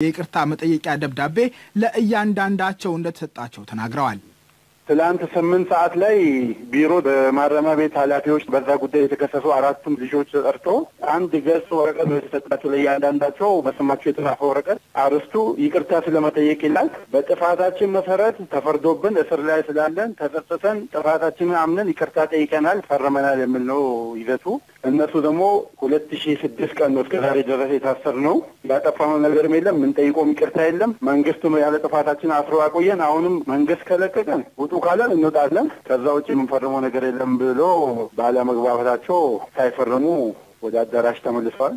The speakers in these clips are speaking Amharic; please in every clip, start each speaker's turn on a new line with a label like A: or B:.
A: የይቅርታ መጠየቂያ ደብዳቤ ለእያንዳንዳቸው እንደተሰጣቸው ተናግረዋል።
B: ትላንት ስምንት ሰዓት ላይ ቢሮ በማረሚያ ቤት ኃላፊዎች በዛ ጉዳይ የተከሰሱ አራቱም ልጆች ተጠርቶ አንድ ገጽ ወረቀት ነው የተሰጣቸው ለእያንዳንዳቸው በስማቸው የተጻፈ ወረቀት አርስቱ ይቅርታ ስለመጠየቅ ይላል። በጥፋታችን መሰረት ተፈርዶብን እስር ላይ ስላለን ተጸጽተን ጥፋታችንን አምነን ይቅርታ ጠይቀናል፣ ፈርመናል የሚል ነው ይዘቱ። እነሱ ደግሞ ሁለት ሺህ ስድስት ቀን ነው እስከዛሬ ድረስ የታሰር ነው። ያጠፋነው ነገርም የለም፣ የምንጠይቀውም ይቅርታ የለም። መንግስት ነው ያለ ጥፋታችን አስሮ ያቆየን። አሁንም መንግስት ከለቀቀን ውጡ ካለን እንወጣለን። ከዛ ውጭ የምንፈርመው ነገር የለም ብሎ ባለመግባባታቸው ሳይፈርሙ ወደ አዳራሽ ተመልሰዋል።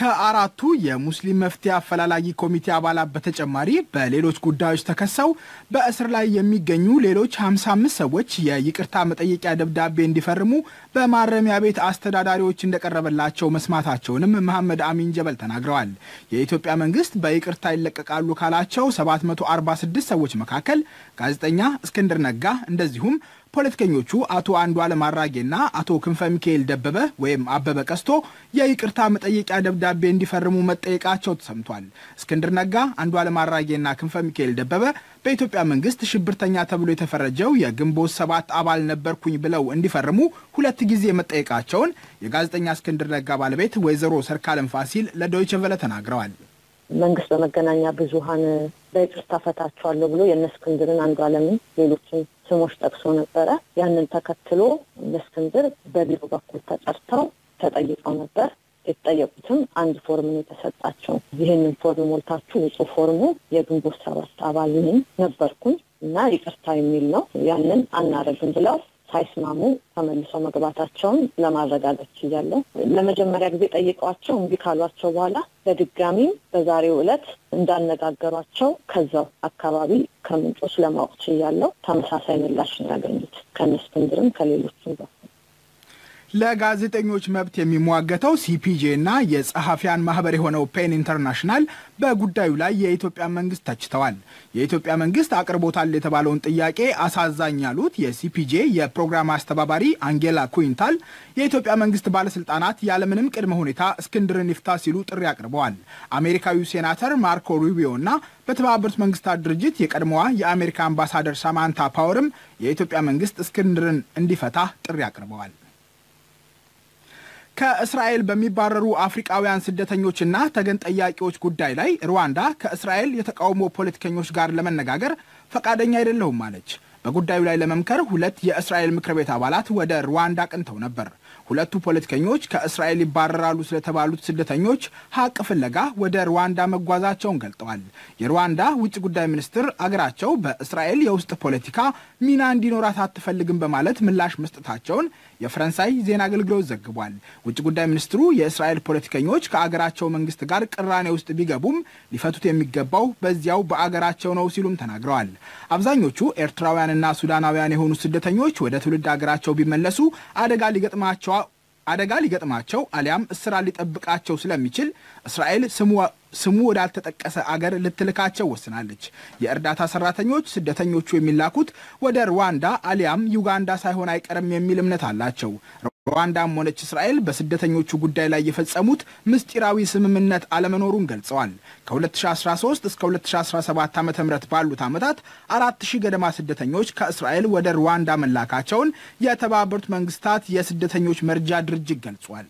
A: ከአራቱ የሙስሊም መፍትሄ አፈላላጊ ኮሚቴ አባላት በተጨማሪ በሌሎች ጉዳዮች ተከሰው በእስር ላይ የሚገኙ ሌሎች 55 ሰዎች የይቅርታ መጠየቂያ ደብዳቤ እንዲፈርሙ በማረሚያ ቤት አስተዳዳሪዎች እንደቀረበላቸው መስማታቸውንም መሐመድ አሚን ጀበል ተናግረዋል። የኢትዮጵያ መንግስት በይቅርታ ይለቀቃሉ ካላቸው 746 ሰዎች መካከል ጋዜጠኛ እስክንድር ነጋ እንደዚሁም ፖለቲከኞቹ አቶ አንዱዓለም አራጌና አቶ ክንፈ ሚካኤል ደበበ ወይም አበበ ቀስቶ የይቅርታ መጠየቂያ ደብዳቤ እንዲፈርሙ መጠየቃቸው ተሰምቷል። እስክንድር ነጋ፣ አንዱዓለም አራጌና ክንፈ ሚካኤል ደበበ በኢትዮጵያ መንግስት ሽብርተኛ ተብሎ የተፈረጀው የግንቦት ሰባት አባል ነበርኩኝ ብለው እንዲፈርሙ ሁለት ጊዜ መጠየቃቸውን የጋዜጠኛ እስክንድር ነጋ ባለቤት ወይዘሮ ሰርካለም ፋሲል ለዶይቸ ቨለ ተናግረዋል።
C: መንግስት በመገናኛ ብዙኃን በይቅርታ ፈታቸዋለሁ ብሎ የእነ እስክንድርን አንዱዓለምን ሌሎችን ስሞች ጠቅሶ ነበረ። ያንን ተከትሎ እነ እስክንድር በቢሮ በኩል ተጠርተው ተጠይቀው ነበር። የተጠየቁትም አንድ ፎርም ነው የተሰጣቸው። ይህንን ፎርም ሞልታችሁ ንጹህ ፎርሙ የግንቦት ሰባት አባል ነኝ ነበርኩኝ እና ይቅርታ የሚል ነው። ያንን አናደርግም ብለው ሳይስማሙ ተመልሰው መግባታቸውን ለማረጋገጥ ችያለሁ። ለመጀመሪያ ጊዜ ጠይቀዋቸው እምቢ ካሏቸው በኋላ በድጋሚም በዛሬው ዕለት እንዳነጋገሯቸው ከዛው አካባቢ ከምንጮች ለማወቅ ችያለሁ። ተመሳሳይ ምላሽ ነው ያገኙት ከእነ እስክንድርም በኩል።
A: ለጋዜጠኞች መብት የሚሟገተው ሲፒጄ እና የጸሐፊያን ማህበር የሆነው ፔን ኢንተርናሽናል በጉዳዩ ላይ የኢትዮጵያ መንግስት ተችተዋል። የኢትዮጵያ መንግስት አቅርቦታል የተባለውን ጥያቄ አሳዛኝ ያሉት የሲፒጄ የፕሮግራም አስተባባሪ አንጌላ ኩይንታል የኢትዮጵያ መንግስት ባለስልጣናት ያለምንም ቅድመ ሁኔታ እስክንድርን ይፍታ ሲሉ ጥሪ አቅርበዋል። አሜሪካዊው ሴናተር ማርኮ ሩቢዮ እና በተባበሩት መንግስታት ድርጅት የቀድሞዋ የአሜሪካ አምባሳደር ሳማንታ ፓወርም የኢትዮጵያ መንግስት እስክንድርን እንዲፈታ ጥሪ አቅርበዋል። ከእስራኤል በሚባረሩ አፍሪቃውያን ስደተኞችና ተገን ጠያቂዎች ጉዳይ ላይ ሩዋንዳ ከእስራኤል የተቃውሞ ፖለቲከኞች ጋር ለመነጋገር ፈቃደኛ አይደለሁም አለች። በጉዳዩ ላይ ለመምከር ሁለት የእስራኤል ምክር ቤት አባላት ወደ ሩዋንዳ አቅንተው ነበር። ሁለቱ ፖለቲከኞች ከእስራኤል ይባረራሉ ስለተባሉት ስደተኞች ሀቅ ፍለጋ ወደ ሩዋንዳ መጓዛቸውን ገልጠዋል። የሩዋንዳ ውጭ ጉዳይ ሚኒስትር አገራቸው በእስራኤል የውስጥ ፖለቲካ ሚና እንዲኖራት አትፈልግም በማለት ምላሽ መስጠታቸውን የፈረንሳይ ዜና አገልግሎት ዘግቧል። ውጭ ጉዳይ ሚኒስትሩ የእስራኤል ፖለቲከኞች ከአገራቸው መንግስት ጋር ቅራኔ ውስጥ ቢገቡም ሊፈቱት የሚገባው በዚያው በአገራቸው ነው ሲሉም ተናግረዋል። አብዛኞቹ ኤርትራውያንና ሱዳናውያን የሆኑ ስደተኞች ወደ ትውልድ አገራቸው ቢመለሱ አደጋ ሊገጥማቸው አደጋ ሊገጥማቸው አሊያም እስራት ሊጠብቃቸው ስለሚችል እስራኤል ስሙ ወዳልተጠቀሰ አገር ልትልካቸው ወስናለች። የእርዳታ ሰራተኞች ስደተኞቹ የሚላኩት ወደ ሩዋንዳ አሊያም ዩጋንዳ ሳይሆን አይቀርም የሚል እምነት አላቸው። ሩዋንዳም ሆነች እስራኤል በስደተኞቹ ጉዳይ ላይ የፈጸሙት ምስጢራዊ ስምምነት አለመኖሩን ገልጸዋል። ከ2013 እስከ 2017 ዓ ም ባሉት ዓመታት አራት ሺህ ገደማ ስደተኞች ከእስራኤል ወደ ሩዋንዳ መላካቸውን የተባበሩት መንግስታት የስደተኞች መርጃ ድርጅት ገልጿል።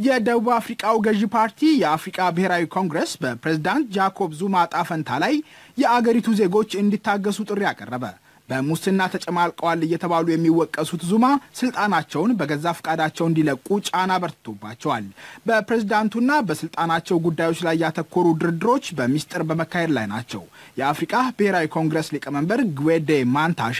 A: የደቡብ አፍሪቃው ገዢ ፓርቲ የአፍሪቃ ብሔራዊ ኮንግረስ በፕሬዝዳንት ጃኮብ ዙማ ዕጣ ፈንታ ላይ የአገሪቱ ዜጎች እንዲታገሱ ጥሪ አቀረበ። በሙስና ተጨማልቀዋል እየተባሉ የሚወቀሱት ዙማ ስልጣናቸውን በገዛ ፈቃዳቸው እንዲለቁ ጫና በርትቶባቸዋል። በፕሬዝዳንቱና በስልጣናቸው ጉዳዮች ላይ ያተኮሩ ድርድሮች በሚስጥር በመካሄድ ላይ ናቸው። የአፍሪቃ ብሔራዊ ኮንግረስ ሊቀመንበር ግዌዴ ማንታሼ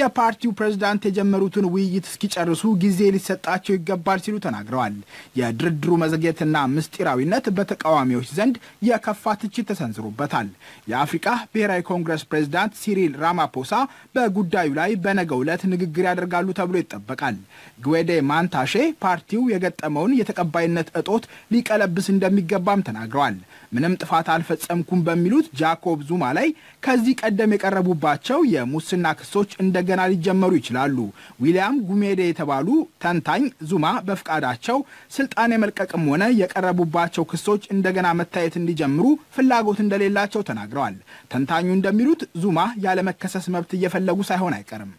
A: የፓርቲው ፕሬዝዳንት የጀመሩትን ውይይት እስኪጨርሱ ጊዜ ሊሰጣቸው ይገባል ሲሉ ተናግረዋል። የድርድሩ መዘግየትና ምስጢራዊነት በተቃዋሚዎች ዘንድ የከፋ ትችት ተሰንዝሮበታል። የአፍሪቃ ብሔራዊ ኮንግረስ ፕሬዝዳንት ሲሪል ራማፖሳ በጉዳዩ ላይ በነገው ዕለት ንግግር ያደርጋሉ ተብሎ ይጠበቃል። ግዌዴ ማንታሼ ፓርቲው የገጠመውን የተቀባይነት እጦት ሊቀለብስ እንደሚገባም ተናግረዋል። ምንም ጥፋት አልፈጸምኩም በሚሉት ጃኮብ ዙማ ላይ ከዚህ ቀደም የቀረቡባቸው የሙስና ክሶች እንደገና ሊጀመሩ ይችላሉ። ዊሊያም ጉሜዴ የተባሉ ተንታኝ ዙማ በፍቃዳቸው ስልጣን የመልቀቅም ሆነ የቀረቡባቸው ክሶች እንደገና መታየት እንዲጀምሩ ፍላጎት እንደሌላቸው ተናግረዋል። ተንታኙ እንደሚሉት ዙማ ያለመከሰስ መብት እየፈለጉ ሳይሆን አይቀርም።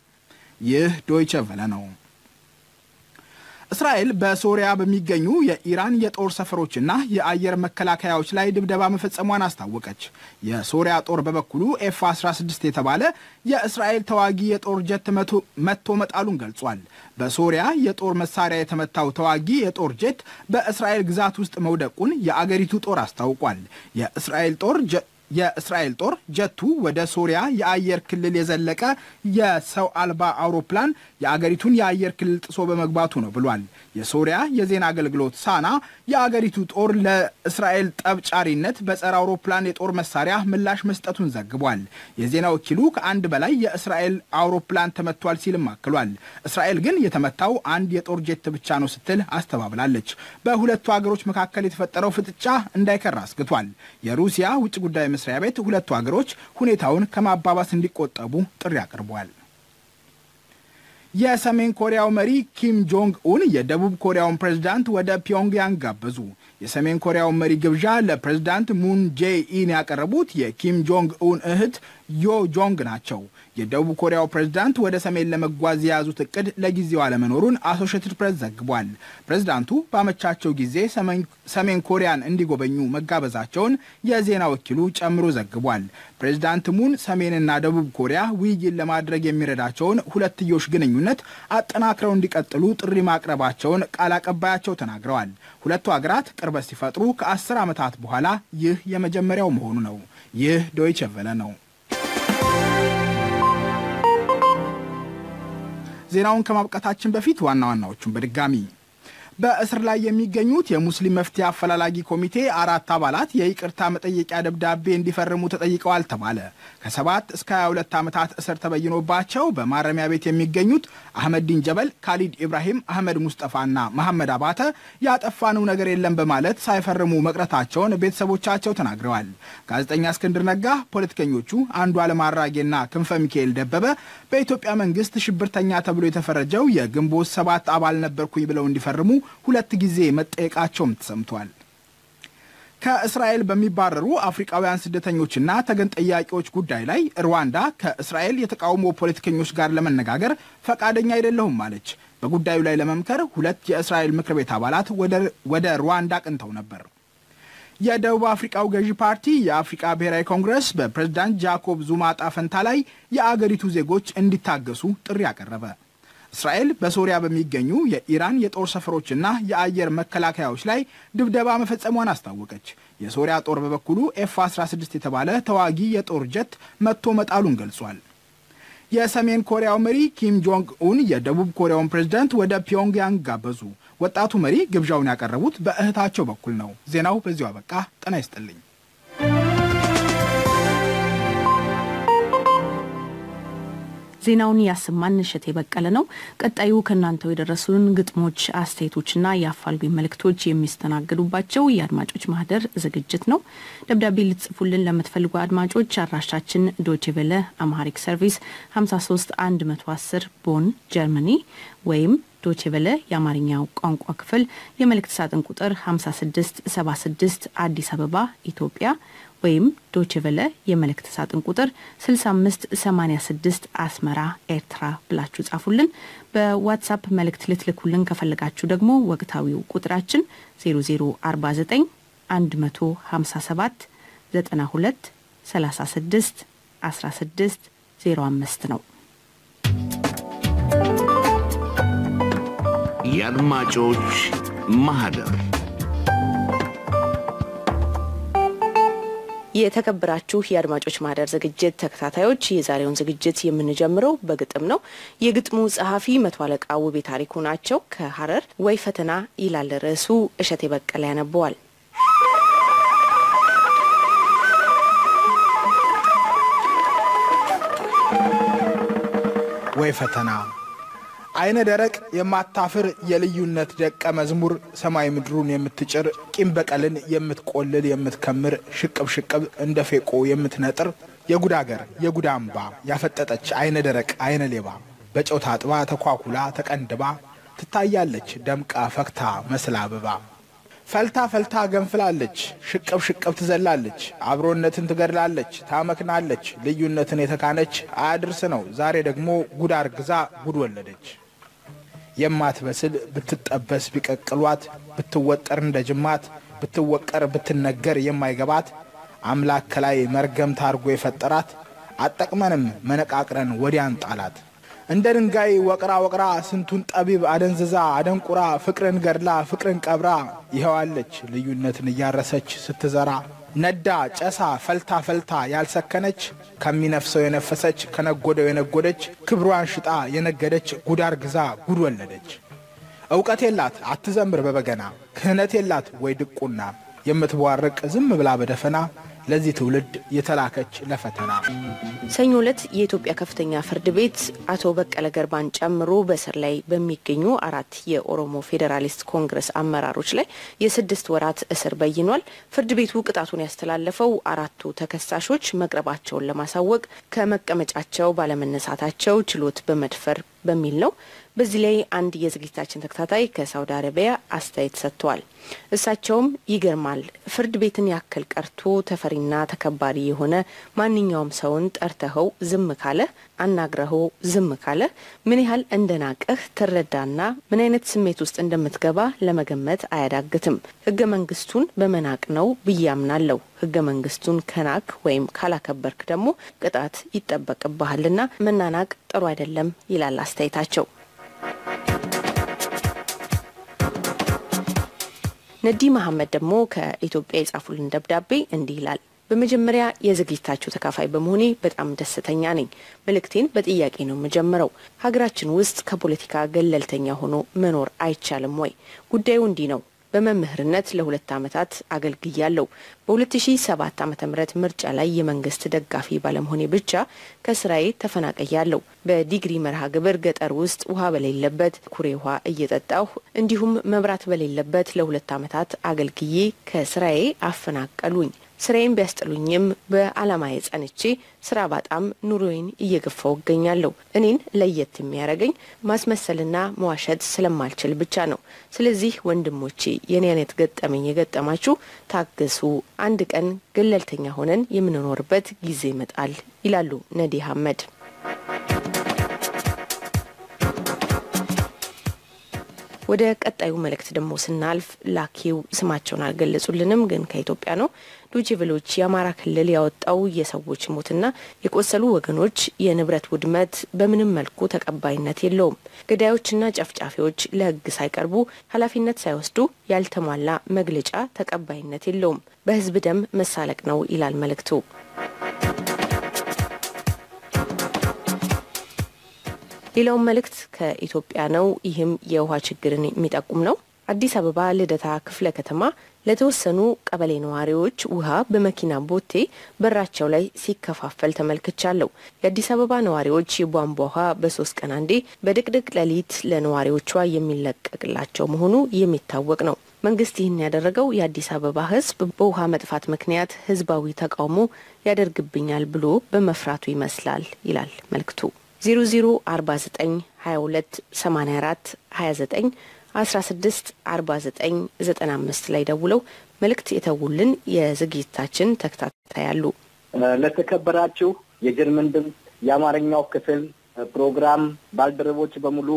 A: ይህ ዶይቸ ቨለ ነው። እስራኤል በሶሪያ በሚገኙ የኢራን የጦር ሰፈሮችና የአየር መከላከያዎች ላይ ድብደባ መፈጸሟን አስታወቀች። የሶሪያ ጦር በበኩሉ ኤፍ 16 የተባለ የእስራኤል ተዋጊ የጦር ጀት መቶ መጣሉን ገልጿል። በሶሪያ የጦር መሳሪያ የተመታው ተዋጊ የጦር ጀት በእስራኤል ግዛት ውስጥ መውደቁን የአገሪቱ ጦር አስታውቋል። የእስራኤል ጦር የእስራኤል ጦር ጀቱ ወደ ሶሪያ የአየር ክልል የዘለቀ የሰው አልባ አውሮፕላን የአገሪቱን የአየር ክልል ጥሶ በመግባቱ ነው ብሏል። የሶሪያ የዜና አገልግሎት ሳና የአገሪቱ ጦር ለእስራኤል ጠብጫሪነት በጸረ አውሮፕላን የጦር መሳሪያ ምላሽ መስጠቱን ዘግቧል። የዜና ወኪሉ ከአንድ በላይ የእስራኤል አውሮፕላን ተመቷል ሲልም አክሏል። እስራኤል ግን የተመታው አንድ የጦር ጄት ብቻ ነው ስትል አስተባብላለች። በሁለቱ ሀገሮች መካከል የተፈጠረው ፍጥጫ እንዳይከር አስግቷል። የሩሲያ ውጭ ጉዳይ መስሪያ ቤት ሁለቱ ሀገሮች ሁኔታውን ከማባባስ እንዲቆጠቡ ጥሪ አቅርቧል። የሰሜን ኮሪያው መሪ ኪም ጆንግ ኡን የደቡብ ኮሪያውን ፕሬዝዳንት ወደ ፒዮንግያንግ ጋበዙ። የሰሜን ኮሪያው መሪ ግብዣ ለፕሬዝዳንት ሙን ጄኢን ያቀረቡት የኪም ጆንግ ኡን እህት ዮ ጆንግ ናቸው። የደቡብ ኮሪያው ፕሬዝዳንት ወደ ሰሜን ለመጓዝ የያዙት እቅድ ለጊዜው አለመኖሩን አሶሽትድ ፕሬስ ዘግቧል። ፕሬዝዳንቱ ባመቻቸው ጊዜ ሰሜን ኮሪያን እንዲጎበኙ መጋበዛቸውን የዜና ወኪሉ ጨምሮ ዘግቧል። ፕሬዝዳንት ሙን ሰሜንና ደቡብ ኮሪያ ውይይት ለማድረግ የሚረዳቸውን ሁለትዮሽ ግንኙነት አጠናክረው እንዲቀጥሉ ጥሪ ማቅረባቸውን ቃል አቀባያቸው ተናግረዋል። ሁለቱ ሀገራት ቅርበት ሲፈጥሩ ከአስር ዓመታት በኋላ ይህ የመጀመሪያው መሆኑ ነው። ይህ ዶይቸ ቨለ ነው። ዜናውን ከማብቃታችን በፊት ዋና ዋናዎቹን በድጋሚ በእስር ላይ የሚገኙት የሙስሊም መፍትሄ አፈላላጊ ኮሚቴ አራት አባላት የይቅርታ መጠየቂያ ደብዳቤ እንዲፈርሙ ተጠይቀዋል ተባለ። ከሰባት እስከ 22 ዓመታት እስር ተበይኖባቸው በማረሚያ ቤት የሚገኙት አህመዲን ጀበል፣ ካሊድ ኢብራሂም፣ አህመድ ሙስጠፋና መሐመድ አባተ ያጠፋነው ነገር የለም በማለት ሳይፈርሙ መቅረታቸውን ቤተሰቦቻቸው ተናግረዋል። ጋዜጠኛ እስክንድር ነጋ፣ ፖለቲከኞቹ አንዱዓለም አራጌና ክንፈ ሚካኤል ደበበ በኢትዮጵያ መንግስት ሽብርተኛ ተብሎ የተፈረጀው የግንቦት ሰባት አባል ነበርኩኝ ብለው እንዲፈርሙ ሁለት ጊዜ መጠየቃቸውም ተሰምቷል። ከእስራኤል በሚባረሩ አፍሪቃውያን ስደተኞችና ተገን ጠያቂዎች ጉዳይ ላይ ሩዋንዳ ከእስራኤል የተቃውሞ ፖለቲከኞች ጋር ለመነጋገር ፈቃደኛ አይደለሁም አለች። በጉዳዩ ላይ ለመምከር ሁለት የእስራኤል ምክር ቤት አባላት ወደ ሩዋንዳ አቅንተው ነበር። የደቡብ አፍሪቃው ገዢ ፓርቲ የአፍሪቃ ብሔራዊ ኮንግረስ በፕሬዝዳንት ጃኮብ ዙማ ዕጣ ፈንታ ላይ የአገሪቱ ዜጎች እንዲታገሱ ጥሪ አቀረበ። እስራኤል በሶሪያ በሚገኙ የኢራን የጦር ሰፈሮችና የአየር መከላከያዎች ላይ ድብደባ መፈጸሟን አስታወቀች። የሶሪያ ጦር በበኩሉ ኤፍ 16 የተባለ ተዋጊ የጦር ጄት መቶ መጣሉን ገልጿል። የሰሜን ኮሪያው መሪ ኪም ጆንግ ኡን የደቡብ ኮሪያውን ፕሬዝዳንት ወደ ፒዮንግያንግ ጋበዙ። ወጣቱ መሪ ግብዣውን ያቀረቡት በእህታቸው በኩል ነው። ዜናው በዚሁ አበቃ። ጤና ይስጥልኝ።
D: ዜናውን ያሰማን እሸቴ በቀለ ነው። ቀጣዩ ከእናንተው የደረሱን ግጥሞች፣ አስተያየቶችና የአፋልጉኝ መልእክቶች የሚስተናገዱባቸው የአድማጮች ማህደር ዝግጅት ነው። ደብዳቤ ልትጽፉልን ለምትፈልጉ አድማጮች አድራሻችን ዶችቬለ Amharic Service 53 110 ቦን ጀርመኒ ወይም ዶችቬለ የአማርኛው ቋንቋ ክፍል የመልእክት ሳጥን ቁጥር 5676 አዲስ አበባ ኢትዮጵያ ወይም ዶችቨለ የመልእክት ሳጥን ቁጥር 6586 አስመራ ኤርትራ ብላችሁ ጻፉልን። በዋትሳፕ መልእክት ልትልኩልን ከፈለጋችሁ ደግሞ ወቅታዊው ቁጥራችን 0049 157 92 36 16 05 ነው።
E: የአድማጮች ማህደር
D: የተከበራችሁ የአድማጮች ማህደር ዝግጅት ተከታታዮች የዛሬውን ዝግጅት የምንጀምረው በግጥም ነው። የግጥሙ ጸሐፊ መቶ አለቃ ውቤ ታሪኩ ናቸው ከሀረር። ወይ ፈተና ይላል ርዕሱ። እሸቴ በቀለ ያነበዋል።
A: ወይ ፈተና! አይነ ደረቅ የማታፍር የልዩነት ደቀ መዝሙር ሰማይ ምድሩን የምትጭር ቂም በቀልን የምትቆልል የምትከምር ሽቅብ ሽቅብ እንደ ፌቆ የምትነጥር የጉድ አገር የጉድ አምባ ያፈጠጠች አይነ ደረቅ አይነ ሌባ በጨው ታጥባ ተኳኩላ ተቀንድባ ትታያለች ደምቃ ፈክታ መስላ አበባ። ፈልታ ፈልታ ገንፍላለች ሽቅብ ሽቅብ ትዘላለች አብሮነትን ትገድላለች ታመክናለች ልዩነትን የተካነች አያድርስ ነው። ዛሬ ደግሞ ጉድ አርግዛ ጉድ ወለደች የማትበስል ብትጠበስ ቢቀቅሏት ብትወጠር እንደ ጅማት ብትወቀር ብትነገር የማይገባት አምላክ ከላይ መርገም ታርጎ የፈጠራት አጠቅመንም መነቃቅረን ወዲያን ጣላት። እንደ ድንጋይ ወቅራ ወቅራ ስንቱን ጠቢብ አደንዝዛ አደንቁራ ፍቅርን ገድላ ፍቅርን ቀብራ ይኸዋለች ልዩነትን እያረሰች ስትዘራ ነዳ ጨሳ ፈልታ ፈልታ ያልሰከነች ከሚነፍሰው የነፈሰች ከነጎደው የነጎደች ክብሯን ሽጣ የነገደች ጉድ አርግዛ ጉድ ወለደች። እውቀት የላት አትዘምር በበገና ክህነት የላት ወይ ድቁና የምትቧርቅ ዝም ብላ በደፈና ለዚህ ትውልድ የተላከች ለፈተና።
D: ሰኞ ዕለት የኢትዮጵያ ከፍተኛ ፍርድ ቤት አቶ በቀለ ገርባን ጨምሮ በእስር ላይ በሚገኙ አራት የኦሮሞ ፌዴራሊስት ኮንግረስ አመራሮች ላይ የስድስት ወራት እስር በይኗል። ፍርድ ቤቱ ቅጣቱን ያስተላለፈው አራቱ ተከሳሾች መቅረባቸውን ለማሳወቅ ከመቀመጫቸው ባለመነሳታቸው ችሎት በመድፈር በሚል ነው። በዚህ ላይ አንድ የዝግጅታችን ተከታታይ ከሳውዲ አረቢያ አስተያየት ሰጥተዋል። እሳቸውም ይገርማል፣ ፍርድ ቤትን ያክል ቀርቶ ተፈሪና ተከባሪ የሆነ ማንኛውም ሰውን ጠርተኸው ዝም ካለ አናግረኸው ዝም ካለ ምን ያህል እንደናቀህ ትረዳና ምን አይነት ስሜት ውስጥ እንደምትገባ ለመገመት አያዳግትም። ህገ መንግስቱን በመናቅ ነው ብዬ አምናለሁ። ህገ መንግስቱን ከናክ ወይም ካላከበርክ ደግሞ ቅጣት ይጠበቅብሃልና መናናቅ ጥሩ አይደለም ይላል አስተያየታቸው። ነዲ መሐመድ ደግሞ ከኢትዮጵያ የጻፉልን ደብዳቤ እንዲህ ይላል። በመጀመሪያ የዝግጅታችሁ ተካፋይ በመሆኔ በጣም ደስተኛ ነኝ። መልእክቴን በጥያቄ ነው የምጀምረው። ሀገራችን ውስጥ ከፖለቲካ ገለልተኛ ሆኖ መኖር አይቻልም ወይ? ጉዳዩ እንዲህ ነው። በመምህርነት ለሁለት ዓመታት አገልግያለሁ። በ2007 ዓ ም ምርጫ ላይ የመንግስት ደጋፊ ባለመሆኔ ብቻ ከስራዬ ተፈናቀያለሁ። በዲግሪ መርሃ ግብር ገጠር ውስጥ ውሃ በሌለበት ኩሬ ውሃ እየጠጣሁ እንዲሁም መብራት በሌለበት ለሁለት ዓመታት አገልግዬ ከስራዬ አፈናቀሉኝ። ስራዬን ቢያስጥሉኝም በዓላማዬ ጸንቼ ስራ ባጣም ኑሮዬን እየገፋው እገኛለሁ። እኔን ለየት የሚያደርገኝ ማስመሰልና መዋሸት ስለማልችል ብቻ ነው። ስለዚህ ወንድሞቼ የኔ አይነት ገጠመኝ የገጠማችሁ ታገሱ። አንድ ቀን ገለልተኛ ሆነን የምንኖርበት ጊዜ ይመጣል ይላሉ ነዲ አህመድ። ወደ ቀጣዩ መልእክት ደግሞ ስናልፍ ላኪው ስማቸውን አልገለጹልንም፣ ግን ከኢትዮጵያ ነው። ዶችቬሎች የአማራ ክልል ያወጣው የሰዎች ሞትና የቆሰሉ ወገኖች የንብረት ውድመት በምንም መልኩ ተቀባይነት የለውም። ገዳዮችና ጨፍጫፊዎች ለሕግ ሳይቀርቡ ኃላፊነት ሳይወስዱ ያልተሟላ መግለጫ ተቀባይነት የለውም። በህዝብ ደም መሳለቅ ነው ይላል መልእክቱ። ሌላውን መልእክት ከኢትዮጵያ ነው። ይህም የውሃ ችግርን የሚጠቁም ነው። አዲስ አበባ ልደታ ክፍለ ከተማ ለተወሰኑ ቀበሌ ነዋሪዎች ውሃ በመኪና ቦቴ በራቸው ላይ ሲከፋፈል ተመልክቻለሁ። የአዲስ አበባ ነዋሪዎች የቧንቧ ውሃ በሶስት ቀን አንዴ በድቅድቅ ሌሊት ለነዋሪዎቿ የሚለቀቅላቸው መሆኑ የሚታወቅ ነው። መንግስት ይህን ያደረገው የአዲስ አበባ ሕዝብ በውሃ መጥፋት ምክንያት ህዝባዊ ተቃውሞ ያደርግብኛል ብሎ በመፍራቱ ይመስላል ይላል መልእክቱ። 0049 22 84 29 16 49 95 ላይ ደውለው መልእክት የተውልን የዝግጅታችን ተከታታይ አሉ።
F: ለተከበራችሁ የጀርመን ድምፅ የአማርኛው ክፍል ፕሮግራም ባልደረቦች በሙሉ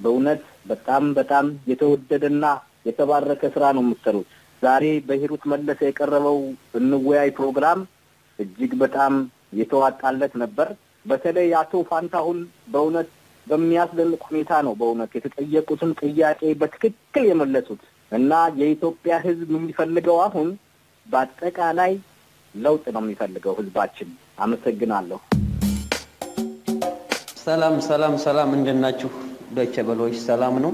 F: በእውነት በጣም በጣም የተወደደና የተባረከ ስራ ነው የምትሰሩት። ዛሬ በሂሩት መለሰ የቀረበው እንወያይ ፕሮግራም እጅግ በጣም የተዋጣለት ነበር። በተለይ አቶ ፋንታሁን በእውነት በሚያስደንቅ ሁኔታ ነው በእውነት የተጠየቁትን ጥያቄ በትክክል የመለሱት እና የኢትዮጵያ ሕዝብ የሚፈልገው አሁን በአጠቃላይ ለውጥ ነው የሚፈልገው ሕዝባችን። አመሰግናለሁ።
G: ሰላም ሰላም ሰላም፣ እንደናችሁ ዶቼ ቬለዎች ሰላም ነው።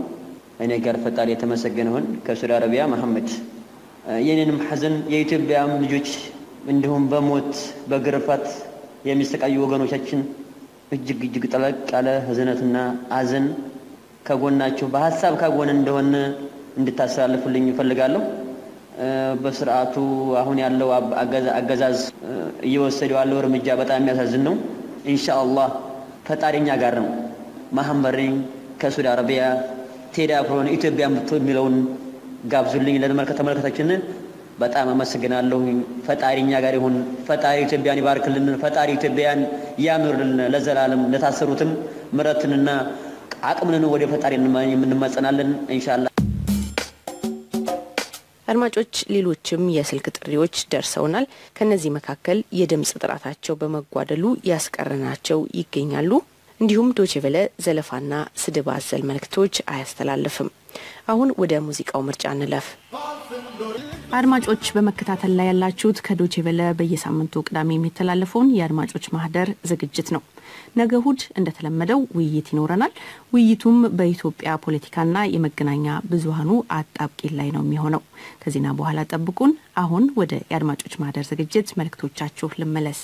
G: እኔ ጋር ፈጣሪ የተመሰገነ ከሳዑዲ አረቢያ መሐመድ። የኔንም ሐዘን የኢትዮጵያም ልጆች እንዲሁም በሞት በግርፋት የሚሰቃዩ ወገኖቻችን እጅግ እጅግ ጠለቅ ያለ ህዝነትና አዘን ከጎናችሁ በሀሳብ ከጎን እንደሆነ እንድታስተላልፉልኝ እፈልጋለሁ። በስርዓቱ አሁን ያለው አገዛዝ እየወሰደው ያለው እርምጃ በጣም የሚያሳዝን ነው። ኢንሻአላህ ፈጣሪኛ ጋር ነው። መሐመድን ከሳውዲ አረቢያ ቴዲ አፍሮን ኢትዮጵያ ምቶ የሚለውን ጋብዙልኝ ለተመልካቾቻችን በጣም አመሰግናለሁ። ፈጣሪኛ ጋር ይሁን። ፈጣሪ ኢትዮጵያን ይባርክልን። ፈጣሪ ኢትዮጵያን ያኑርልን ለዘላለም። ለታሰሩትም ምረትንና አቅምንን ወደ ፈጣሪ የምንማጸናለን ኢንሻአላህ።
D: አድማጮች ሌሎችም የስልክ ጥሪዎች ደርሰውናል። ከነዚህ መካከል የድምፅ ጥራታቸው በመጓደሉ ያስቀረናቸው ይገኛሉ። እንዲሁም ዶችቨለ ዘለፋና ስድብ አዘል መልእክቶች አያስተላልፍም። አሁን ወደ ሙዚቃው ምርጫ እንለፍ። አድማጮች በመከታተል ላይ ያላችሁት ከዶችቨለ በየሳምንቱ ቅዳሜ የሚተላለፈውን የአድማጮች ማህደር ዝግጅት ነው። ነገ እሁድ እንደተለመደው ውይይት ይኖረናል። ውይይቱም በኢትዮጵያ ፖለቲካና የመገናኛ ብዙሀኑ አጣብቂኝ ላይ ነው የሚሆነው። ከዜና በኋላ ጠብቁን። አሁን ወደ የአድማጮች ማህደር ዝግጅት መልእክቶቻችሁ ልመለስ።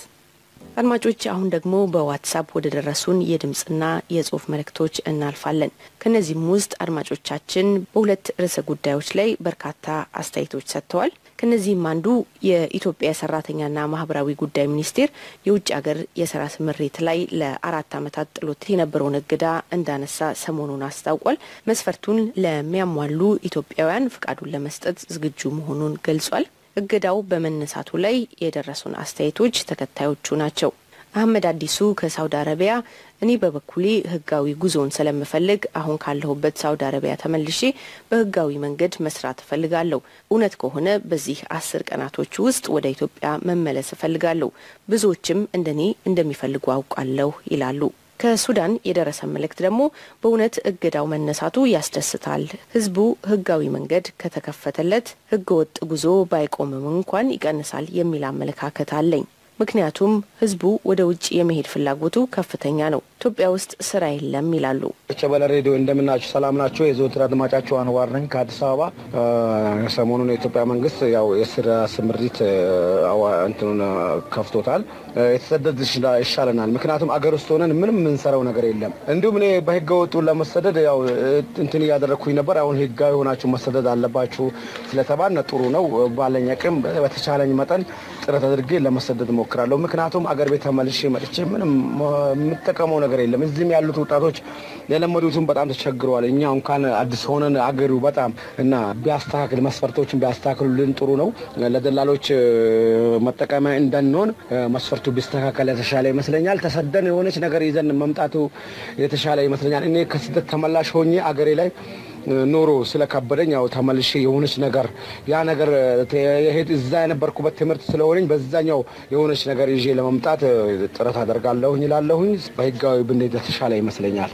D: አድማጮች አሁን ደግሞ በዋትሳፕ ወደ ደረሱን የድምፅና የጽሁፍ መልእክቶች እናልፋለን። ከነዚህም ውስጥ አድማጮቻችን በሁለት ርዕሰ ጉዳዮች ላይ በርካታ አስተያየቶች ሰጥተዋል። ከነዚህም አንዱ የኢትዮጵያ ሰራተኛና ማህበራዊ ጉዳይ ሚኒስቴር የውጭ ሀገር የስራ ስምሪት ላይ ለአራት ዓመታት ጥሎት የነበረውን እገዳ እንዳነሳ ሰሞኑን አስታውቋል። መስፈርቱን ለሚያሟሉ ኢትዮጵያውያን ፍቃዱን ለመስጠት ዝግጁ መሆኑን ገልጿል። እገዳው በመነሳቱ ላይ የደረሱን አስተያየቶች ተከታዮቹ ናቸው። አህመድ አዲሱ ከሳውዲ አረቢያ እኔ በበኩሌ ህጋዊ ጉዞውን ስለምፈልግ አሁን ካለሁበት ሳውዲ አረቢያ ተመልሼ በህጋዊ መንገድ መስራት እፈልጋለሁ። እውነት ከሆነ በዚህ አስር ቀናቶች ውስጥ ወደ ኢትዮጵያ መመለስ እፈልጋለሁ። ብዙዎችም እንደኔ እንደሚፈልጉ አውቃለሁ ይላሉ። ከሱዳን የደረሰ መልእክት ደግሞ በእውነት እገዳው መነሳቱ ያስደስታል። ህዝቡ ህጋዊ መንገድ ከተከፈተለት ህገወጥ ጉዞ ባይቆምም እንኳን ይቀንሳል የሚል አመለካከት አለኝ። ምክንያቱም ህዝቡ ወደ ውጭ የመሄድ ፍላጎቱ ከፍተኛ ነው። ኢትዮጵያ ውስጥ ስራ የለም ይላሉ።
H: ቸበለ ሬዲዮ እንደምናችሁ ሰላም ናቸው። የዘወትር አድማጫቸው አንዋር ነኝ ከአዲስ አበባ። ሰሞኑን የኢትዮጵያ መንግስት ያው የስራ ስምሪት እንትኑን ከፍቶታል። የተሰደድ ይሻለናል። ምክንያቱም አገር ውስጥ ሆነን ምንም የምንሰራው ነገር የለም። እንዲሁም እኔ በህገ ወጡ ለመሰደድ ያው እንትን እያደረግኩኝ ነበር። አሁን ህጋዊ ሆናችሁ መሰደድ አለባችሁ ስለተባለ ጥሩ ነው። ባለኝ አቅም በተቻለኝ መጠን ጥረት አድርጌ ለመሰደድ እሞክራለሁ። ምክንያቱም አገር ቤት ተመልሼ መጥቼ ምንም የምጠቀመው ነገር የለም። እዚህም ያሉት ወጣቶች የለመዱትን በጣም ተቸግረዋል። እኛ እንኳን አዲስ ሆነን አገሩ በጣም እና ቢያስተካክል መስፈርቶችን ቢያስተካክሉልን ጥሩ ነው። ለደላሎች መጠቀሚያ እንዳንሆን መስፈርቱ ቢስተካከል የተሻለ ይመስለኛል። ተሰደን የሆነች ነገር ይዘን መምጣቱ የተሻለ ይመስለኛል። እኔ ከስደት ተመላሽ ሆኜ አገሬ ላይ ኖሮ ስለከበደኝ ያው ተመልሼ የሆነች ነገር ያ ነገር እዛ የነበርኩበት ትምህርት ስለሆነኝ በዛኛው የሆነች ነገር ይዤ ለመምጣት ጥረት አደርጋለሁኝ ይላለሁኝ። በህጋዊ ብንሄድ የተሻለ ይመስለኛል።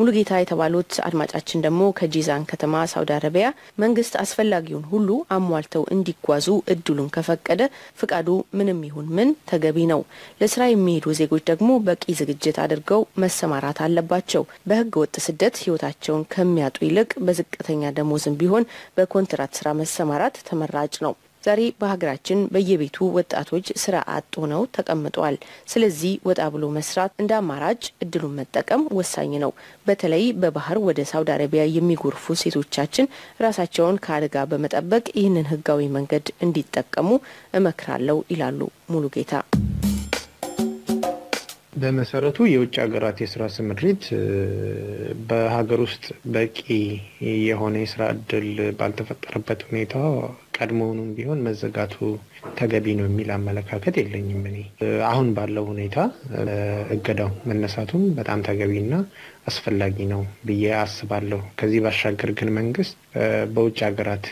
D: ሙሉጌታ የተባሉት አድማጫችን ደግሞ ከጂዛን ከተማ ሳውዲ አረቢያ መንግስት አስፈላጊውን ሁሉ አሟልተው እንዲጓዙ እድሉን ከፈቀደ ፍቃዱ ምንም ይሁን ምን ተገቢ ነው። ለስራ የሚሄዱ ዜጎች ደግሞ በቂ ዝግጅት አድርገው መሰማራት አለባቸው። በህገ ወጥ ስደት ህይወታቸውን ከሚያጡ ይልቅ በዝቅተኛ ደሞዝም ቢሆን በኮንትራት ስራ መሰማራት ተመራጭ ነው። ዛሬ በሀገራችን በየቤቱ ወጣቶች ስራ አጥ ሆነው ተቀምጠዋል። ስለዚህ ወጣ ብሎ መስራት እንደ አማራጭ እድሉን መጠቀም ወሳኝ ነው። በተለይ በባህር ወደ ሳውዲ አረቢያ የሚጎርፉ ሴቶቻችን ራሳቸውን ከአደጋ በመጠበቅ ይህንን ህጋዊ መንገድ እንዲጠቀሙ እመክራለሁ ይላሉ ሙሉጌታ።
I: በመሰረቱ የውጭ ሀገራት የስራ ስምሪት በሀገር ውስጥ በቂ የሆነ የስራ እድል ባልተፈጠረበት ሁኔታ ቀድሞውኑም ቢሆን መዘጋቱ ተገቢ ነው የሚል አመለካከት የለኝም። እኔ አሁን ባለው ሁኔታ እገዳው መነሳቱም በጣም ተገቢና አስፈላጊ ነው ብዬ አስባለሁ። ከዚህ ባሻገር ግን መንግስት በውጭ ሀገራት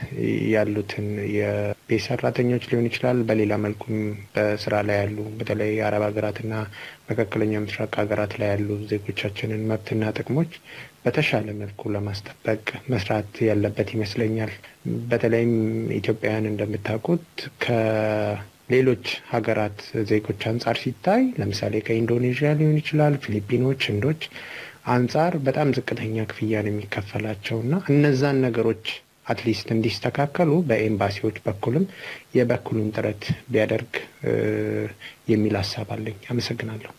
I: ያሉትን የቤት ሰራተኞች ሊሆን ይችላል፣ በሌላ መልኩም በስራ ላይ ያሉ በተለይ የአረብ ሀገራትና መካከለኛው ምስራቅ ሀገራት ላይ ያሉ ዜጎቻችንን መብትና ጥቅሞች በተሻለ መልኩ ለማስጠበቅ መስራት ያለበት ይመስለኛል። በተለይም ኢትዮጵያውያን እንደምታውቁት ከሌሎች ሀገራት ዜጎች አንጻር ሲታይ ለምሳሌ ከኢንዶኔዥያ ሊሆን ይችላል፣ ፊሊፒኖች፣ ህንዶች አንጻር በጣም ዝቅተኛ ክፍያ ነው የሚከፈላቸው እና እነዛን ነገሮች at least እንዲስተካከሉ በኤምባሲዎች በኩልም የበኩሉን ጥረት ቢያደርግ የሚል ሀሳብ አለኝ። አመሰግናለሁ።